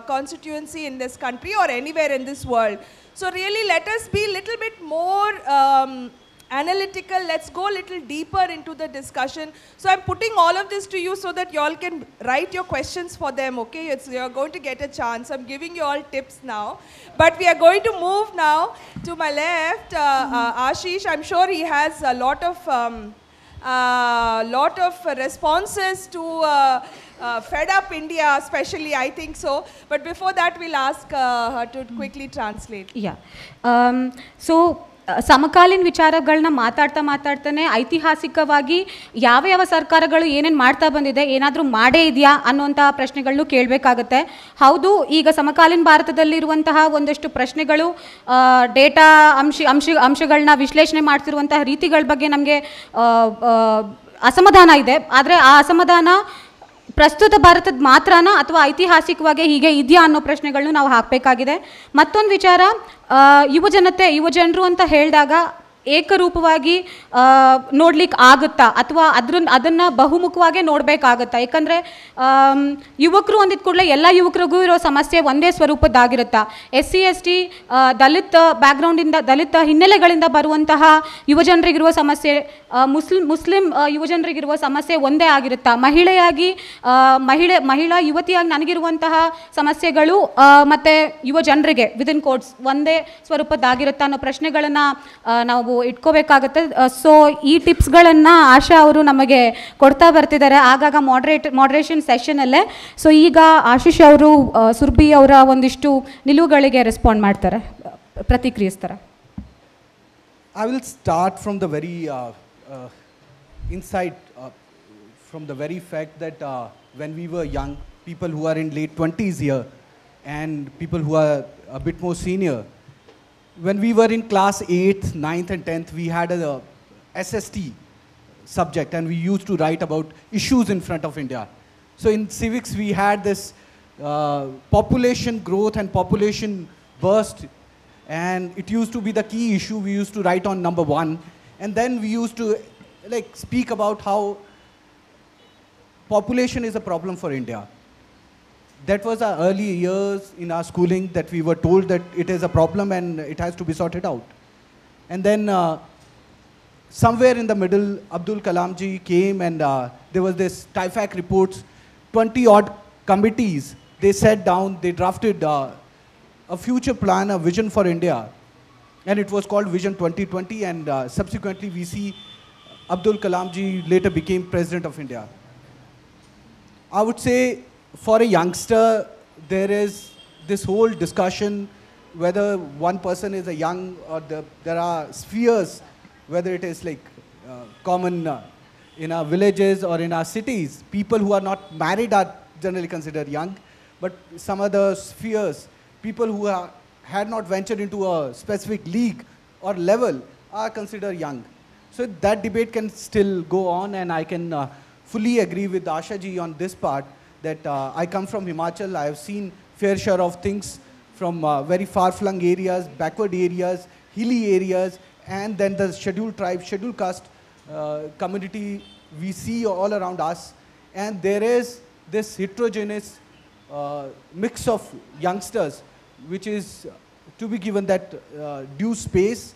constituency in this country or anywhere in this world. So really let us be a little bit more um, analytical. Let's go a little deeper into the discussion. So I'm putting all of this to you so that you all can write your questions for them, okay? It's, you're going to get a chance. I'm giving you all tips now. But we are going to move now to my left. Uh, uh, Ashish, I'm sure he has a lot of... Um, uh, lot of responses to uh, uh, Fed Up India, especially, I think so. But before that, we'll ask uh, her to quickly translate. Yeah so ಸಮಕಾಲೀನ ವಿಚಾರಗಳನ್ನ ಮಾತಾಡ್ತಾ ಮಾತಾಡ್ತಾನೆ ಐತಿಹಾಸಿಕವಾಗಿ ಯಾವ ಯಾವ ಸರ್ಕಾರಗಳು ಏನೇನು ಮಾಡ್ತಾ ಬಂದಿದೆ, ಏನಾದರೂ ಮಾಡೇ ಇದೆಯಾ ಅನ್ನುವಂಥ ಪ್ರಶ್ನೆಗಳನ್ನು ಕೇಳಬೇಕಾಗತ್ತೆ. ಹೌದು, ಈಗ ಸಮಕಾಲೀನ ಭಾರತದಲ್ಲಿರುವಂತಹ ಒಂದಷ್ಟು ಪ್ರಶ್ನೆಗಳು ಡೇಟಾ ಅಂಶ ಅಂಶ ಅಂಶಗಳನ್ನ ವಿಶ್ಲೇಷಣೆ ಮಾಡ್ತಿರುವಂತಹ ರೀತಿಗಳ ಬಗ್ಗೆ ನಮಗೆ ಅಸಮಾಧಾನ ಇದೆ. ಆದರೆ ಆ ಅಸಮಾಧಾನ ಪ್ರಸ್ತುತ ಭಾರತದ ಮಾತ್ರನ ಅಥವಾ ಐತಿಹಾಸಿಕವಾಗಿ ಹೀಗೆ ಇದೆಯಾ ಅನ್ನೋ ಪ್ರಶ್ನೆಗಳನ್ನು ನಾವು ಹಾಕಬೇಕಾಗಿದೆ. ಮತ್ತೊಂದು ವಿಚಾರ ಯುವಜನತೆ, ಯುವಜನರು ಅಂತ ಹೇಳಿದಾಗ ಏಕರೂಪವಾಗಿ ನೋಡ್ಲಿಕ್ಕೆ ಆಗುತ್ತಾ? ಅಥವಾ ಅದ್ರ ಅದನ್ನು ಬಹುಮುಖವಾಗೇ ನೋಡಬೇಕಾಗುತ್ತಾ? ಯಾಕಂದರೆ ಯುವಕರು ಅಂದಿದ್ದ ಕೂಡಲೇ ಎಲ್ಲ ಯುವಕರಿಗೂ ಇರೋ ಸಮಸ್ಯೆ ಒಂದೇ ಸ್ವರೂಪದ್ದಾಗಿರುತ್ತಾ? ಎಸ್ ಸಿ ಎಸ್ ಟಿ ದಲಿತ ಬ್ಯಾಕ್ಗ್ರೌಂಡಿಂದ ದಲಿತ ಹಿನ್ನೆಲೆಗಳಿಂದ ಬರುವಂತಹ ಯುವಜನರಿಗಿರುವ ಸಮಸ್ಯೆ ಮುಸ್ಲಿಂ ಮುಸ್ಲಿಂ ಯುವಜನರಿಗಿರುವ ಸಮಸ್ಯೆ ಒಂದೇ ಆಗಿರುತ್ತಾ? ಮಹಿಳೆಯಾಗಿ ಮಹಿಳೆ, ಮಹಿಳಾ ಯುವತಿಯಾಗಿ ನನಗಿರುವಂತಹ ಸಮಸ್ಯೆಗಳು ಮತ್ತೆ ಯುವ ಜನರಿಗೆ ವಿದಿನ್ ಕೋರ್ಟ್ಸ್ ಒಂದೇ ಸ್ವರೂಪದ್ದಾಗಿರುತ್ತಾ ಅನ್ನೋ ಪ್ರಶ್ನೆಗಳನ್ನು ನಾವು ನಾವು ಇಟ್ಕೋಬೇಕಾಗುತ್ತೆ. ಸೊ ಈ ಟಿಪ್ಸ್ಗಳನ್ನು ಆಶಾ ಅವರು ನಮಗೆ ಕೊಡ್ತಾ ಬರ್ತಿದ್ದಾರೆ. ಆಗಾಗ ಮಾಡ್ರೇಟ್ ಮಾಡ್ರೇಷನ್ ಸೆಷನಲ್ಲೇ ಸೊ ಈಗ ಆಶೀಶ್ ಅವರು ಸುರ್ಬಿ ಅವರ ಒಂದಿಷ್ಟು ನಿಲುವುಗಳಿಗೆ ರೆಸ್ಪಾಂಡ್ ಮಾಡ್ತಾರೆ, ಪ್ರತಿಕ್ರಿಯಿಸ್ತಾರೆ. I will start from the very insight from the very fact that when we were young people who are in late twenties year and people who are bit more senior when we were in class 8th, 9th, and 10th, we had a, SST subject and we used to write about issues in front of India. So in civics, we had this uh, population growth and population burst and it used to be the key issue we used to write on number one and then we used to like speak about how population is a problem for india that was our early years in our schooling that we were told that it is a problem and it has to be sorted out and then uh, somewhere in the middle abdul kalam ji came and uh, there was this tyfac reports 20 odd committees they sat down they drafted uh, a future plan, a vision for India. And it was called Vision 2020. And uh, subsequently, we see Abdul Kalam ji later became President of India. I would say for a youngster, there is this whole discussion whether one person is a young or the, there are spheres, whether it is like uh, common uh, in our villages or in our cities. People who are not married are generally considered young, but some other spheres, people who are, had not ventured into a specific league or level are considered young. So that debate can still go on, and I can uh, fully agree with Asha ji on this part that uh, I come from Himachal. I have seen fair share of things from uh, very far-flung areas, backward areas, hilly areas, and then the scheduled tribe, scheduled caste uh, community we see all around us. And there is this heterogeneous uh, mix of youngsters, which is to be given that uh, due space,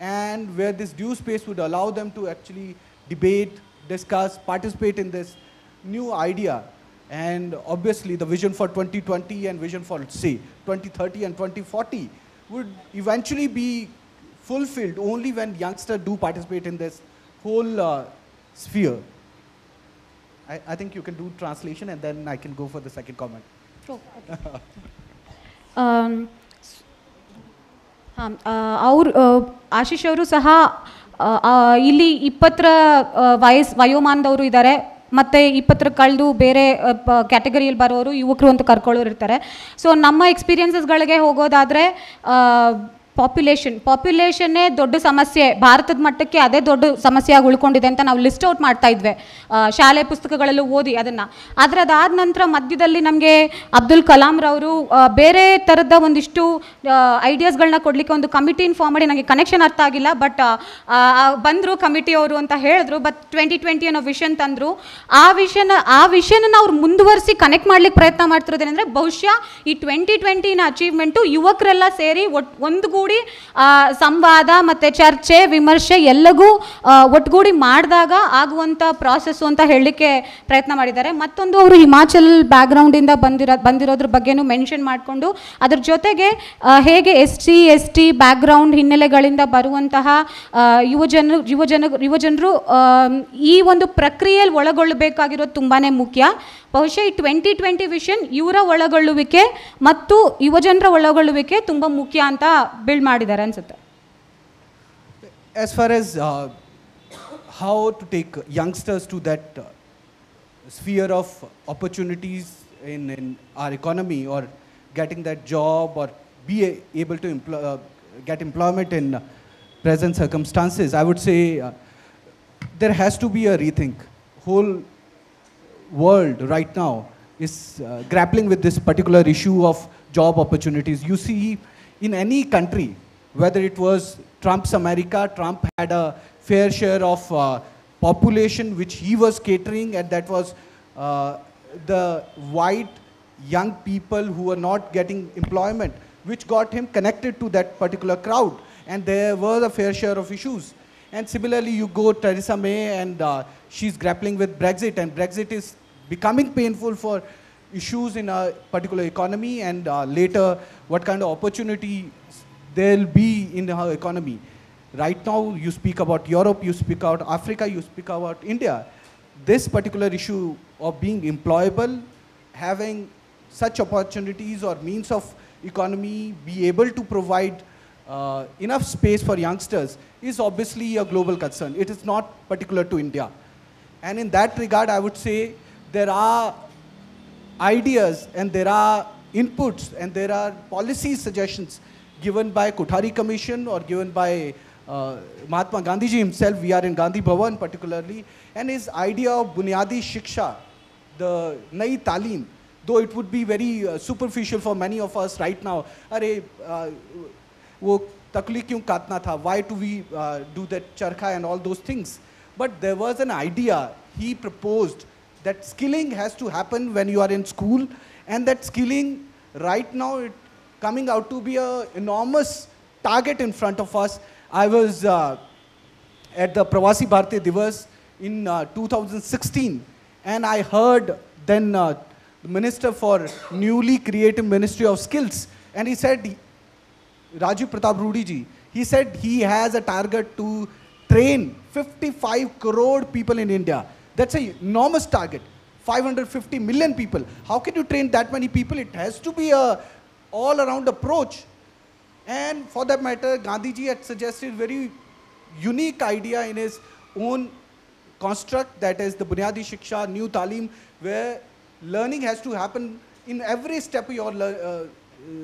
and where this due space would allow them to actually debate, discuss, participate in this new idea. And obviously, the vision for 2020 and vision for, say, 2030 and 2040 would eventually be fulfilled only when youngsters do participate in this whole uh, sphere. I, I think you can do translation and then I can go for the second comment. <laughs> ಹಾಂ ಅವ್ರು ಆಶೀಶ್ ಅವರು ಸಹ ಆ, ಆ, ಇಲ್ಲಿ ಇಪ್ಪತ್ತರ ವಯಸ್ ವಯೋಮಾನದವರು ಇದ್ದಾರೆ ಮತ್ತು ಇಪ್ಪತ್ತರ ಕಳೆದು ಬೇರೆ ಕ್ಯಾಟಗರಿಯಲ್ಲಿ ಬರೋರು ಯುವಕರು ಅಂತ ಕರ್ಕೊಳ್ಳೋರು ಇರ್ತಾರೆ. ಸೊ ನಮ್ಮ ಎಕ್ಸ್ಪೀರಿಯನ್ಸಸ್ಗಳಿಗೆ ಹೋಗೋದಾದರೆ ಪಾಪ್ಯುಲೇಷನ್ ಪಾಪ್ಯುಲೇಷನ್ನೇ ದೊಡ್ಡ ಸಮಸ್ಯೆ. ಭಾರತದ ಮಟ್ಟಕ್ಕೆ ಅದೇ ದೊಡ್ಡ ಸಮಸ್ಯೆಯಾಗಿ ಉಳ್ಕೊಂಡಿದೆ ಅಂತ ನಾವು ಲಿಸ್ಟ್ ಔಟ್ ಮಾಡ್ತಾ ಇದ್ವಿ. ಶಾಲೆ ಪುಸ್ತಕಗಳಲ್ಲೂ ಓದಿ ಅದನ್ನು. ಆದರೆ ಅದಾದ ನಂತರ ಮಧ್ಯದಲ್ಲಿ ನಮಗೆ ಅಬ್ದುಲ್ ಕಲಾಂರವರು ಬೇರೆ ಥರದ ಒಂದಿಷ್ಟು ಐಡಿಯಾಸ್ಗಳನ್ನ ಕೊಡಲಿಕ್ಕೆ ಒಂದು ಕಮಿಟಿನ ಫಾರ್ಮ್ ಮಾಡಿ ನನಗೆ ಕನೆಕ್ಷನ್ ಅರ್ಥ ಆಗಿಲ್ಲ ಬಟ್ ಬಂದರು ಕಮಿಟಿಯವರು ಅಂತ ಹೇಳಿದ್ರು ಬಟ್ ಟ್ವೆಂಟಿ ಟ್ವೆಂಟಿ ಅನ್ನೋ ವಿಷನ್ ತಂದರು. ಆ ವಿಷನ್ ಆ ವಿಷಯನ ಅವ್ರು ಮುಂದುವರಿಸಿ ಕನೆಕ್ಟ್ ಮಾಡ್ಲಿಕ್ಕೆ ಪ್ರಯತ್ನ ಮಾಡ್ತಿರೋದೇನೆಂದರೆ ಬಹುಶಃ ಈ ಟ್ವೆಂಟಿ ಟ್ವೆಂಟಿನ ಅಚೀವ್ಮೆಂಟು ಯುವಕರೆಲ್ಲ ಸೇರಿ ಒಟ್ ಒಂದುಗೂಡಿ ಆ, ಸಂವಾದ ಮತ್ತು ಚರ್ಚೆ ವಿಮರ್ಶೆ ಎಲ್ಲಗೂ ಒಟ್ಟುಗೂಡಿ ಮಾಡಿದಾಗ ಆಗುವಂಥ ಪ್ರಾಸೆಸ್ಸು ಅಂತ ಹೇಳಲಿಕ್ಕೆ ಪ್ರಯತ್ನ ಮಾಡಿದ್ದಾರೆ. ಮತ್ತೊಂದು ಅವರು ಹಿಮಾಚಲ್ ಬ್ಯಾಕ್ಗ್ರೌಂಡಿಂದ ಬಂದಿರೋ ಬಂದಿರೋದ್ರ ಬಗ್ಗೆನೂ ಮೆನ್ಷನ್ ಮಾಡಿಕೊಂಡು ಅದ್ರ ಜೊತೆಗೆ ಹೇಗೆ S T S T background ಹಿನ್ನೆಲೆಗಳಿಂದ ಬರುವಂತಹ ಯುವಜನರು ಯುವಜನ ಯುವಜನ ಯುವಜನರು ಈ ಒಂದು ಪ್ರಕ್ರಿಯೆಯಲ್ಲಿ ಒಳಗೊಳ್ಳಬೇಕಾಗಿರೋದು ತುಂಬಾ ಮುಖ್ಯ. ಬಹುಶಃ ಈ ಟ್ವೆಂಟಿ ಟ್ವೆಂಟಿ ವಿಷನ್ ಇವರ ಒಳಗೊಳ್ಳುವಿಕೆ ಮತ್ತು ಯುವಜನರ ಒಳಗೊಳ್ಳುವಿಕೆ ತುಂಬ ಮುಖ್ಯ ಅಂತ ಬಿಲ್ಡ್ ಮಾಡಿದ್ದಾರೆ ಅನ್ಸುತ್ತೆ far as uh, how to youngsters to that uh, sphere of opportunities in, in our economy or getting that job or be a- able to emplo- uh, get employment in uh, present circumstances, I would say uh, there has to be a rethink. Whole world right now is uh, grappling with this particular issue of job opportunities. You see, in any country, whether it was Trump's America, Trump had a fair share of uh, population which he was catering, and that was uh, the white young people who were not getting employment, which got him connected to that particular crowd. And there was a fair share of issues. And similarly, you go Theresa May, and uh, she's grappling with Brexit, and Brexit is becoming painful for issues in a particular economy, and uh, later, what kind of opportunity there'll be in her economy. Right now, you speak about Europe, you speak about Africa, you speak about India. This particular issue of being employable, having such opportunities or means of economy, be able to provide uh, enough space for youngsters is obviously a global concern. It is not particular to India. And in that regard, I would say there are ideas and there are inputs and there are policy suggestions given by Kothari Commission or given by uh, Mahatma Gandhi ji himself. We are in Gandhi Bhavan particularly. And his idea of Bunyadi Shiksha, the Nai Talim, though it would be very uh, superficial for many of us right now. Are, uh, वो takli kyun katna tha? Why do we uh, do that charkha and all those things? But there was an idea he proposed that skilling has to happen when you are in school and that skilling right now it coming out to be an enormous target in front of us. I was uh, at the Pravasi Bharati Divas in uh, 2016 and I heard then uh, the minister for newly created Ministry of Skills and he said Rajiv Pratap Rudi ji, he said he has a target to train 55 crore people in India. That's an enormous target. 550 million people. How can you train that many people? It has to be a all-around approach. And for that matter, Gandhi ji had suggested very unique idea in his own construct that is the Bunyadi Shiksha, New Talim, where learning has to happen in every step of your uh,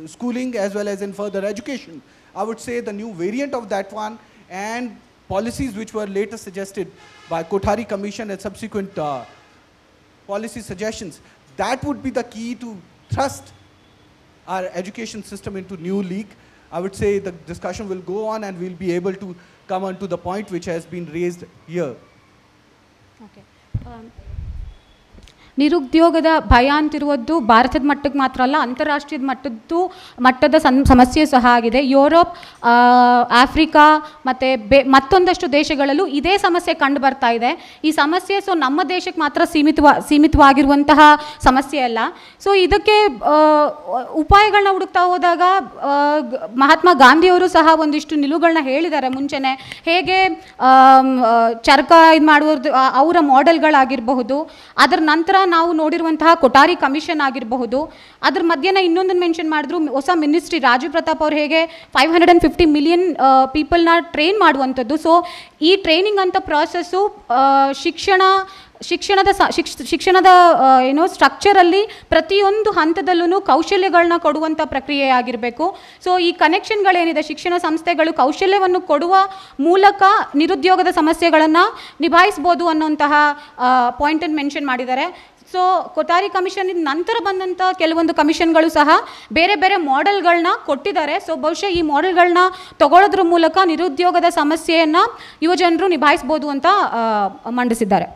schooling as well as in further education. I would say the new variant of that one and policies which were later suggested by Kothari Commission and subsequent uh, policy suggestions, that would be the key to thrust our education system into new league. I would say the discussion will go on and we'll be able to come on to the point which has been raised here. ನಿರುದ್ಯೋಗದ ಭಯ ಅಂತಿರುವುದು ಭಾರತದ ಮಟ್ಟಕ್ಕೆ ಮಾತ್ರ ಅಲ್ಲ, ಅಂತಾರಾಷ್ಟ್ರೀಯದ ಮಟ್ಟದ್ದು, ಮಟ್ಟದ ಸನ್ ಸಮಸ್ಯೆ ಸಹ ಆಗಿದೆ. ಯುರೋಪ್ ಆಫ್ರಿಕಾ ಮತ್ತು ಬೆ, ಮತ್ತೊಂದಷ್ಟು ದೇಶಗಳಲ್ಲೂ ಇದೇ ಸಮಸ್ಯೆ ಕಂಡು ಬರ್ತಾ ಇದೆ. ಈ ಸಮಸ್ಯೆ, ಸೊ ನಮ್ಮ ದೇಶಕ್ಕೆ ಮಾತ್ರ ಸೀಮಿತವಾ, ಸೀಮಿತವಾಗಿರುವಂತಹ ಸಮಸ್ಯೆ ಅಲ್ಲ. ಸೊ ಇದಕ್ಕೆ ಉಪಾಯಗಳನ್ನ ಹುಡುಕ್ತಾ ಹೋದಾಗ ಮಹಾತ್ಮ ಗಾಂಧಿಯವರು ಸಹ ಒಂದಿಷ್ಟು ನಿಲುವುಗಳನ್ನ ಹೇಳಿದ್ದಾರೆ ಮುಂಚೆನೆ. ಹೇಗೆ ಚರಕ ಇದು ಮಾಡುವ ಅವರ ಮಾಡೆಲ್ಗಳಾಗಿರಬಹುದು ಅದರ ನಂತರ ನಾವು ನೋಡಿರುವಂತಹ ಕೊಠಾರಿ ಕಮಿಷನ್ ಆಗಿರಬಹುದು. ಅದ್ರ ಮಧ್ಯೆ ಇನ್ನೊಂದನ್ನು ಮೆನ್ಷನ್ ಮಾಡಿದ್ರು, ಹೊಸ ಮಿನಿಸ್ಟ್ರಿ ರಾಜೀವ್ ಪ್ರತಾಪ್ ಅವ್ರು ಹೇಗೆ five hundred and fifty million ಪೀಪಲ್ನ train ಮಾಡುವಂಥದ್ದು. ಸೊ ಈ ಟ್ರೈನಿಂಗ್ ಅಂತ ಪ್ರಾಸೆಸ್ಸು ಶಿಕ್ಷಣ, ಶಿಕ್ಷಣದ ಶಿಕ್ಷ, ಶಿಕ್ಷಣದ ಏನೋ ಸ್ಟ್ರಕ್ಚರಲ್ಲಿ ಪ್ರತಿಯೊಂದು ಹಂತದಲ್ಲೂ ಕೌಶಲ್ಯಗಳನ್ನ ಕೊಡುವಂಥ ಪ್ರಕ್ರಿಯೆ ಆಗಿರಬೇಕು. ಸೊ ಈ ಕನೆಕ್ಷನ್ಗಳೇನಿದೆ ಶಿಕ್ಷಣ ಸಂಸ್ಥೆಗಳು ಕೌಶಲ್ಯವನ್ನು ಕೊಡುವ ಮೂಲಕ ನಿರುದ್ಯೋಗದ ಸಮಸ್ಯೆಗಳನ್ನು ನಿಭಾಯಿಸ್ಬೋದು ಅನ್ನೋಂತಹ ಪಾಯಿಂಟನ್ನು ಮೆನ್ಷನ್ ಮಾಡಿದ್ದಾರೆ. ಸೊ ಕೊಠಾರಿ ಕಮಿಷನ್ ನಂತರ ಬಂದಂಥ ಕೆಲವೊಂದು ಕಮಿಷನ್ಗಳು ಸಹ ಬೇರೆ ಬೇರೆ ಮಾಡೆಲ್ಗಳನ್ನ ಕೊಟ್ಟಿದ್ದಾರೆ ಸೊ ಬಹುಶಃ ಈ ಮಾಡೆಲ್ಗಳನ್ನ ತಗೊಳ್ಳೋದ್ರ ಮೂಲಕ ನಿರುದ್ಯೋಗದ ಸಮಸ್ಯೆಯನ್ನು ಯುವಜನರು ನಿಭಾಯಿಸ್ಬೋದು ಅಂತ ಮಂಡಿಸಿದ್ದಾರೆ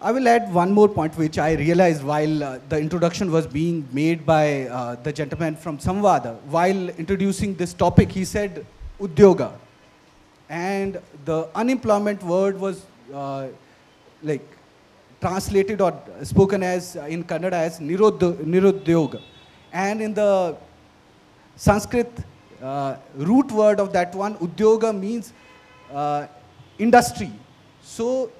I will add one more point which I realized while uh, the introduction was being made by uh, the gentleman from Samvada. While introducing this topic, he said Udyoga. And the unemployment word was uh, like translated or spoken as uh, in Kannada as Nirudyoga. And in the Sanskrit uh, root word of that one, Udyoga means uh, industry. So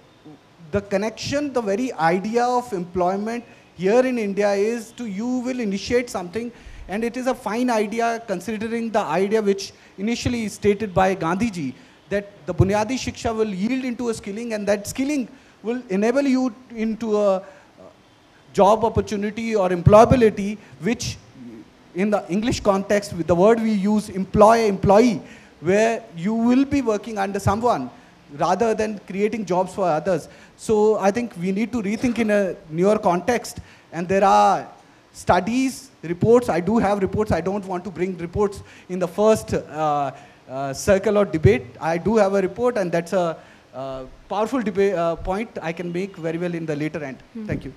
the connection, the very idea of employment here in India is to you will initiate something and it is a fine idea considering the idea which initially stated by Gandhiji that the Bunyadi Shiksha will yield into a skilling and that skilling will enable you into a job opportunity or employability which in the English context with the word we use employ employee where you will be working under someone rather than creating jobs for others. So I think we need to rethink in a newer context and there are studies reports. I do have reports. I don't want to bring reports in the first uh, uh, circle or debate. I do have a report, and that's a uh, ಡಿಬೇ point I can make very well in the later and thank you.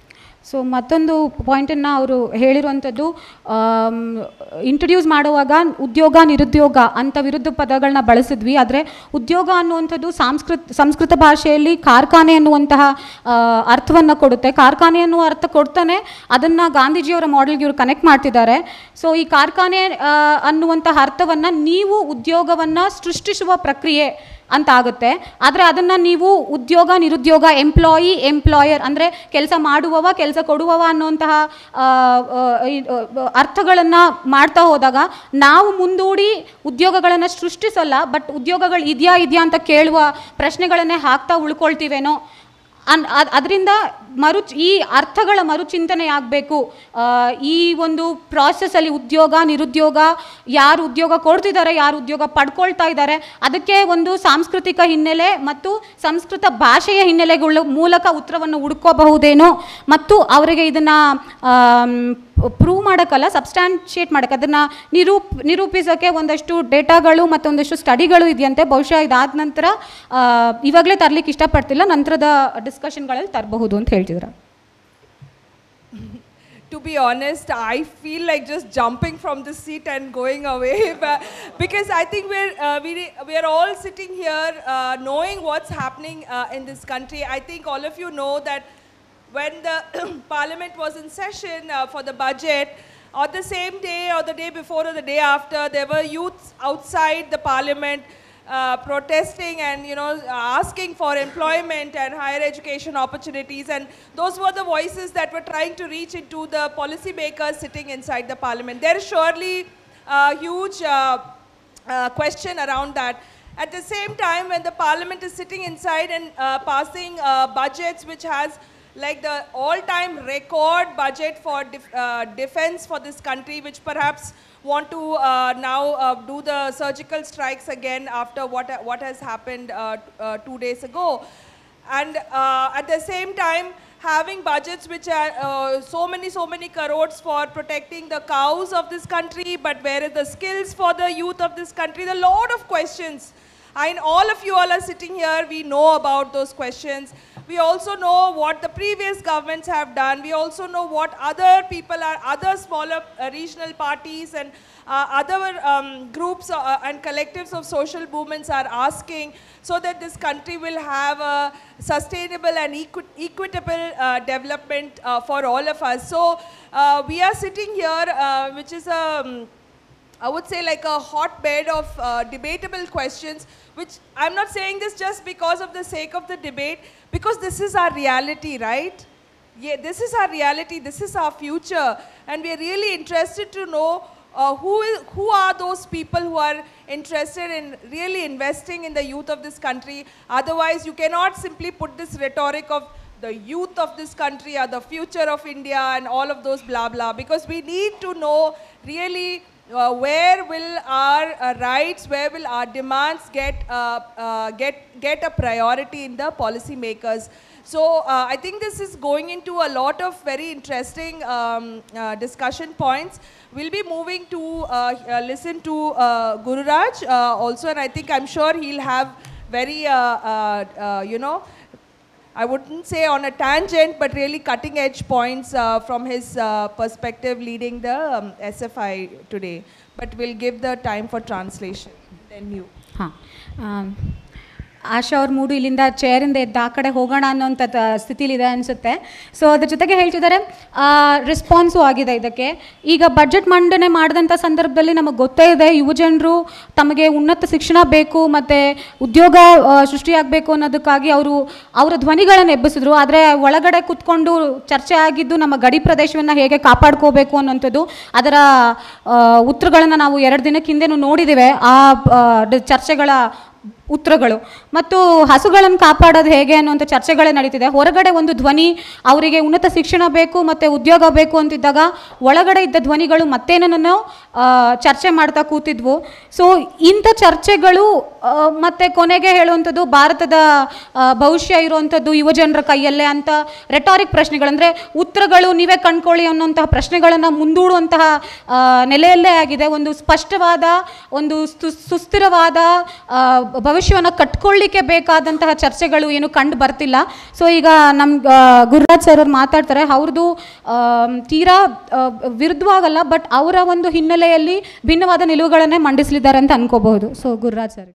So ಮತ್ತೊಂದು ಪಾಯಿಂಟನ್ನು ಅವರು ಹೇಳಿರುವಂಥದ್ದು introduce ಮಾಡುವಾಗ ಉದ್ಯೋಗ ನಿರುದ್ಯೋಗ ಅಂತ ವಿರುದ್ಧ ಪದಗಳನ್ನ ಬಳಸಿದ್ವಿ. ಆದರೆ ಉದ್ಯೋಗ ಅನ್ನುವಂಥದ್ದು ಸಾಂಸ್ಕೃತ ಸಂಸ್ಕೃತ ಭಾಷೆಯಲ್ಲಿ ಕಾರ್ಖಾನೆ ಅನ್ನುವಂತಹ ಅರ್ಥವನ್ನು ಕೊಡುತ್ತೆ. ಕಾರ್ಖಾನೆ ಅನ್ನುವ ಅರ್ಥ ಕೊಡ್ತಾನೆ. ಅದನ್ನು ಗಾಂಧೀಜಿಯವರ ಮಾಡೆಲ್ಗೆ ಇವರು ಕನೆಕ್ಟ್ ಮಾಡ್ತಿದ್ದಾರೆ. ಸೊ ಈ ಕಾರ್ಖಾನೆ ಅನ್ನುವಂತಹ ಅರ್ಥವನ್ನು ನೀವು ಉದ್ಯೋಗವನ್ನು ಸೃಷ್ಟಿಸುವ ಪ್ರಕ್ರಿಯೆ ಅಂತ ಆಗುತ್ತೆ ಆದರೆ ಅದನ್ನು ನೀವು ಉದ್ಯೋಗ, ನಿರುದ್ಯೋಗ ಎಂಪ್ಲಾಯಿ ಎಂಪ್ಲಾಯರ್ ಅಂದರೆ ಕೆಲಸ ಮಾಡುವವ, ಕೆಲಸ ಕೊಡುವವ ಅನ್ನುವಂತಹ ಅರ್ಥಗಳನ್ನು ಮಾಡ್ತಾ ಹೋದಾಗ ನಾವು ಮುಂದೂಡಿ ಉದ್ಯೋಗಗಳನ್ನು ಸೃಷ್ಟಿಸಲ್ಲ ಬಟ್ ಉದ್ಯೋಗಗಳು ಇದೆಯಾ ಇದೆಯಾ ಅಂತ ಕೇಳುವ ಪ್ರಶ್ನೆಗಳನ್ನೇ ಹಾಕ್ತಾ ಉಳ್ಕೊಳ್ತೀವೇನೋ? ಅನ್ ಅದರಿಂದ ಮರು ಈ ಅರ್ಥಗಳ ಮರುಚಿಂತನೆ ಆಗಬೇಕು. ಈ ಒಂದು ಪ್ರಾಸೆಸ್ಸಲ್ಲಿ ಉದ್ಯೋಗ, ನಿರುದ್ಯೋಗ, ಯಾರು ಉದ್ಯೋಗ ಕೊಡ್ತಿದ್ದಾರೆ ಯಾರು ಉದ್ಯೋಗ ಪಡ್ಕೊಳ್ತಾ ಇದ್ದಾರೆ ಅದಕ್ಕೆ ಒಂದು ಸಾಂಸ್ಕೃತಿಕ ಹಿನ್ನೆಲೆ ಮತ್ತು ಸಂಸ್ಕೃತ ಭಾಷೆಯ ಹಿನ್ನೆಲೆಗಳ ಮೂಲಕ ಉತ್ತರವನ್ನು ಹುಡ್ಕೋಬಹುದೇನೋ ಮತ್ತು ಅವರಿಗೆ ಇದನ್ನು ಪ್ರೂವ್ ಮಾಡೋಕ್ಕಲ್ಲ ಸಬ್ಸ್ಟ್ಯಾನ್ಶಿಯೇಟ್ ಮಾಡೋಕ್ಕೆ ಅದನ್ನು ನಿರೂಪ್ ನಿರೂಪಿಸೋಕ್ಕೆ ಒಂದಷ್ಟು ಡೇಟಾಗಳು ಮತ್ತು ಒಂದಷ್ಟು ಸ್ಟಡಿಗಳು ಇದೆಯಂತೆ ಬಹುಶಃ ಇದಾದ ನಂತರ ಇವಾಗಲೇ ತರಲಿಕ್ಕೆ ಇಷ್ಟಪಡ್ತಿಲ್ಲ ನಂತರದ ಡಿಸ್ಕಷನ್ಗಳಲ್ಲಿ ತರಬಹುದು ಅಂತ ಹೇಳ್ತಿದ್ರು to be honest, I feel like just jumping from the seat and going away because I think we're uh, we we are all sitting here uh, knowing what's happening uh, in this country. I think all of you know that when the <clears throat> parliament was in session uh, for the budget. On the same day or the day before or the day after, there were youths outside the parliament uh, protesting and you know asking for employment and higher education opportunities and those were the voices that were trying to reach into the policy makers sitting inside the parliament there is surely a huge uh, uh, question around that at the same time when the parliament is sitting inside and uh, passing uh, budgets which has like the all-time record budget for def- uh, defense for this country, which perhaps want to uh, now uh, do the surgical strikes again after what what has happened uh, uh, two days ago, and uh, at the same time having budgets which are so many so many crores for protecting the cows of this country, but where is the skills for the youth of this country? The lot of questions. And all of you all are sitting here, we know about those questions. We also know what the previous governments have done. We also know what other people are, other smaller uh, regional parties and uh, other um, groups uh, and collectives of social movements are asking so that this country will have a sustainable and equi- equitable uh, development uh, for all of us. So uh, we are sitting here, uh, which is a um, I would say like a hotbed of uh, debatable questions, which I'm not saying this just because of the sake of the debate, because this is our reality, right? Yeah, this is our reality, this is our future, and we're really interested to know uh, who, is, who are those people who are interested in really investing in the youth of this country. Otherwise, you cannot simply put this rhetoric of the youth of this country are the future of India and all of those blah blah, because we need to know really uh, where will our uh, rights, where will our demands get, uh, uh, get, get a priority in the policymakers. So uh, I think this is going into a lot of very interesting um, uh, discussion points. We'll be moving to listen to uh, Guru Raj uh, also, and I think I'm sure he'll have very, you know, I wouldn't say on a tangent, but really cutting edge points uh, from his uh, perspective leading the um, SFI today. But we'll give the time for translation. Then you. ಹಾಂ ಆಶಾ ಅವ್ರ mood ಇಲ್ಲಿಂದ ಚೇರಿಂದ ಎದ್ದು ಆ ಕಡೆ ಹೋಗೋಣ ಅನ್ನೋಂಥ ಸ್ಥಿತಿಲಿದೆ ಅನಿಸುತ್ತೆ. So ಅದ್ರ ಜೊತೆಗೆ ಹೇಳ್ತಿದ್ದಾರೆ ರೆಸ್ಪಾನ್ಸು ಆಗಿದೆ ಇದಕ್ಕೆ. ಈಗ ಬಜೆಟ್ ಮಂಡನೆ ಮಾಡಿದಂಥ ಸಂದರ್ಭದಲ್ಲಿ ನಮಗೆ ಗೊತ್ತೇ ಇದೆ ಯುವಜನರು ತಮಗೆ ಉನ್ನತ ಶಿಕ್ಷಣ ಬೇಕು ಮತ್ತು ಉದ್ಯೋಗ ಸೃಷ್ಟಿಯಾಗಬೇಕು ಅನ್ನೋದಕ್ಕಾಗಿ ಅವರು ಅವರ ಧ್ವನಿಗಳನ್ನು ಎಬ್ಬಿಸಿದ್ರು. ಆದರೆ ಒಳಗಡೆ ಕೂತ್ಕೊಂಡು ಚರ್ಚೆ ಆಗಿದ್ದು ನಮ್ಮ ಗಡಿ ಪ್ರದೇಶವನ್ನು ಹೇಗೆ ಕಾಪಾಡ್ಕೋಬೇಕು ಅನ್ನೋಂಥದ್ದು ಅದರ ಉತ್ತರಗಳನ್ನು ನಾವು ಎರಡು ದಿನಕ್ಕೆ ಹಿಂದೆನೂ ನೋಡಿದ್ದೇವೆ ಆ, ಚರ್ಚೆಗಳ ಉತ್ತರಗಳು ಮತ್ತು ಹಸುಗಳನ್ನು ಕಾಪಾಡೋದು ಹೇಗೆ ಅನ್ನುವಂಥ ಚರ್ಚೆಗಳೇ ನಡೀತಿದೆ. ಹೊರಗಡೆ ಒಂದು ಧ್ವನಿ ಅವರಿಗೆ ಉನ್ನತ ಶಿಕ್ಷಣ ಬೇಕು ಮತ್ತು ಉದ್ಯೋಗ ಬೇಕು ಅಂತಿದ್ದಾಗ ಒಳಗಡೆ ಇದ್ದ ಧ್ವನಿಗಳು ಮತ್ತೇನನ್ನು ಚರ್ಚೆ ಮಾಡ್ತಾ ಕೂತಿದ್ವು. ಸೊ ಇಂಥ ಚರ್ಚೆಗಳು ಮತ್ತು ಕೊನೆಗೆ ಹೇಳುವಂಥದ್ದು ಭಾರತದ ಭವಿಷ್ಯ ಇರುವಂಥದ್ದು ಯುವಜನರ ಕೈಯಲ್ಲೇ ಅಂತ ರೆಟಾರಿಕ್ ಪ್ರಶ್ನೆಗಳಂದರೆ ಉತ್ತರಗಳು ನೀವೇ ಕಂಡ್ಕೊಳ್ಳಿ ಅನ್ನೋಂತಹ ಪ್ರಶ್ನೆಗಳನ್ನು ಮುಂದೂಡುವಂತಹ ನೆಲೆಯಲ್ಲೇ ಆಗಿದೆ. ಒಂದು ಸ್ಪಷ್ಟವಾದ ಒಂದು ಸುಸ್ಥಿರವಾದ ಆ, ಭವಿಷ್ಯವನ್ನು ಕಟ್ಕೊಳ್ಳಿಕ್ಕೆ ಬೇಕಾದಂತಹ ಚರ್ಚೆಗಳು ಏನು ಕಂಡು ಬರ್ತಿಲ್ಲ. ಸೊ ಈಗ ನಮ್ಮ ಗುರುರಾಜ್ ಸರ್ ಅವ್ರು ಮಾತಾಡ್ತಾರೆ ಅವ್ರದ್ದು ತೀರಾ ವಿರುದ್ಧವಾಗಲ್ಲ ಬಟ್ ಅವರ ಒಂದು ಹಿನ್ನೆಲೆಯಲ್ಲಿ ಭಿನ್ನವಾದ ನಿಲುವುಗಳನ್ನೇ ಮಂಡಿಸಲಿದ್ದಾರೆ ಅಂತ ಅನ್ಕೋಬಹುದು. So Gururaj sir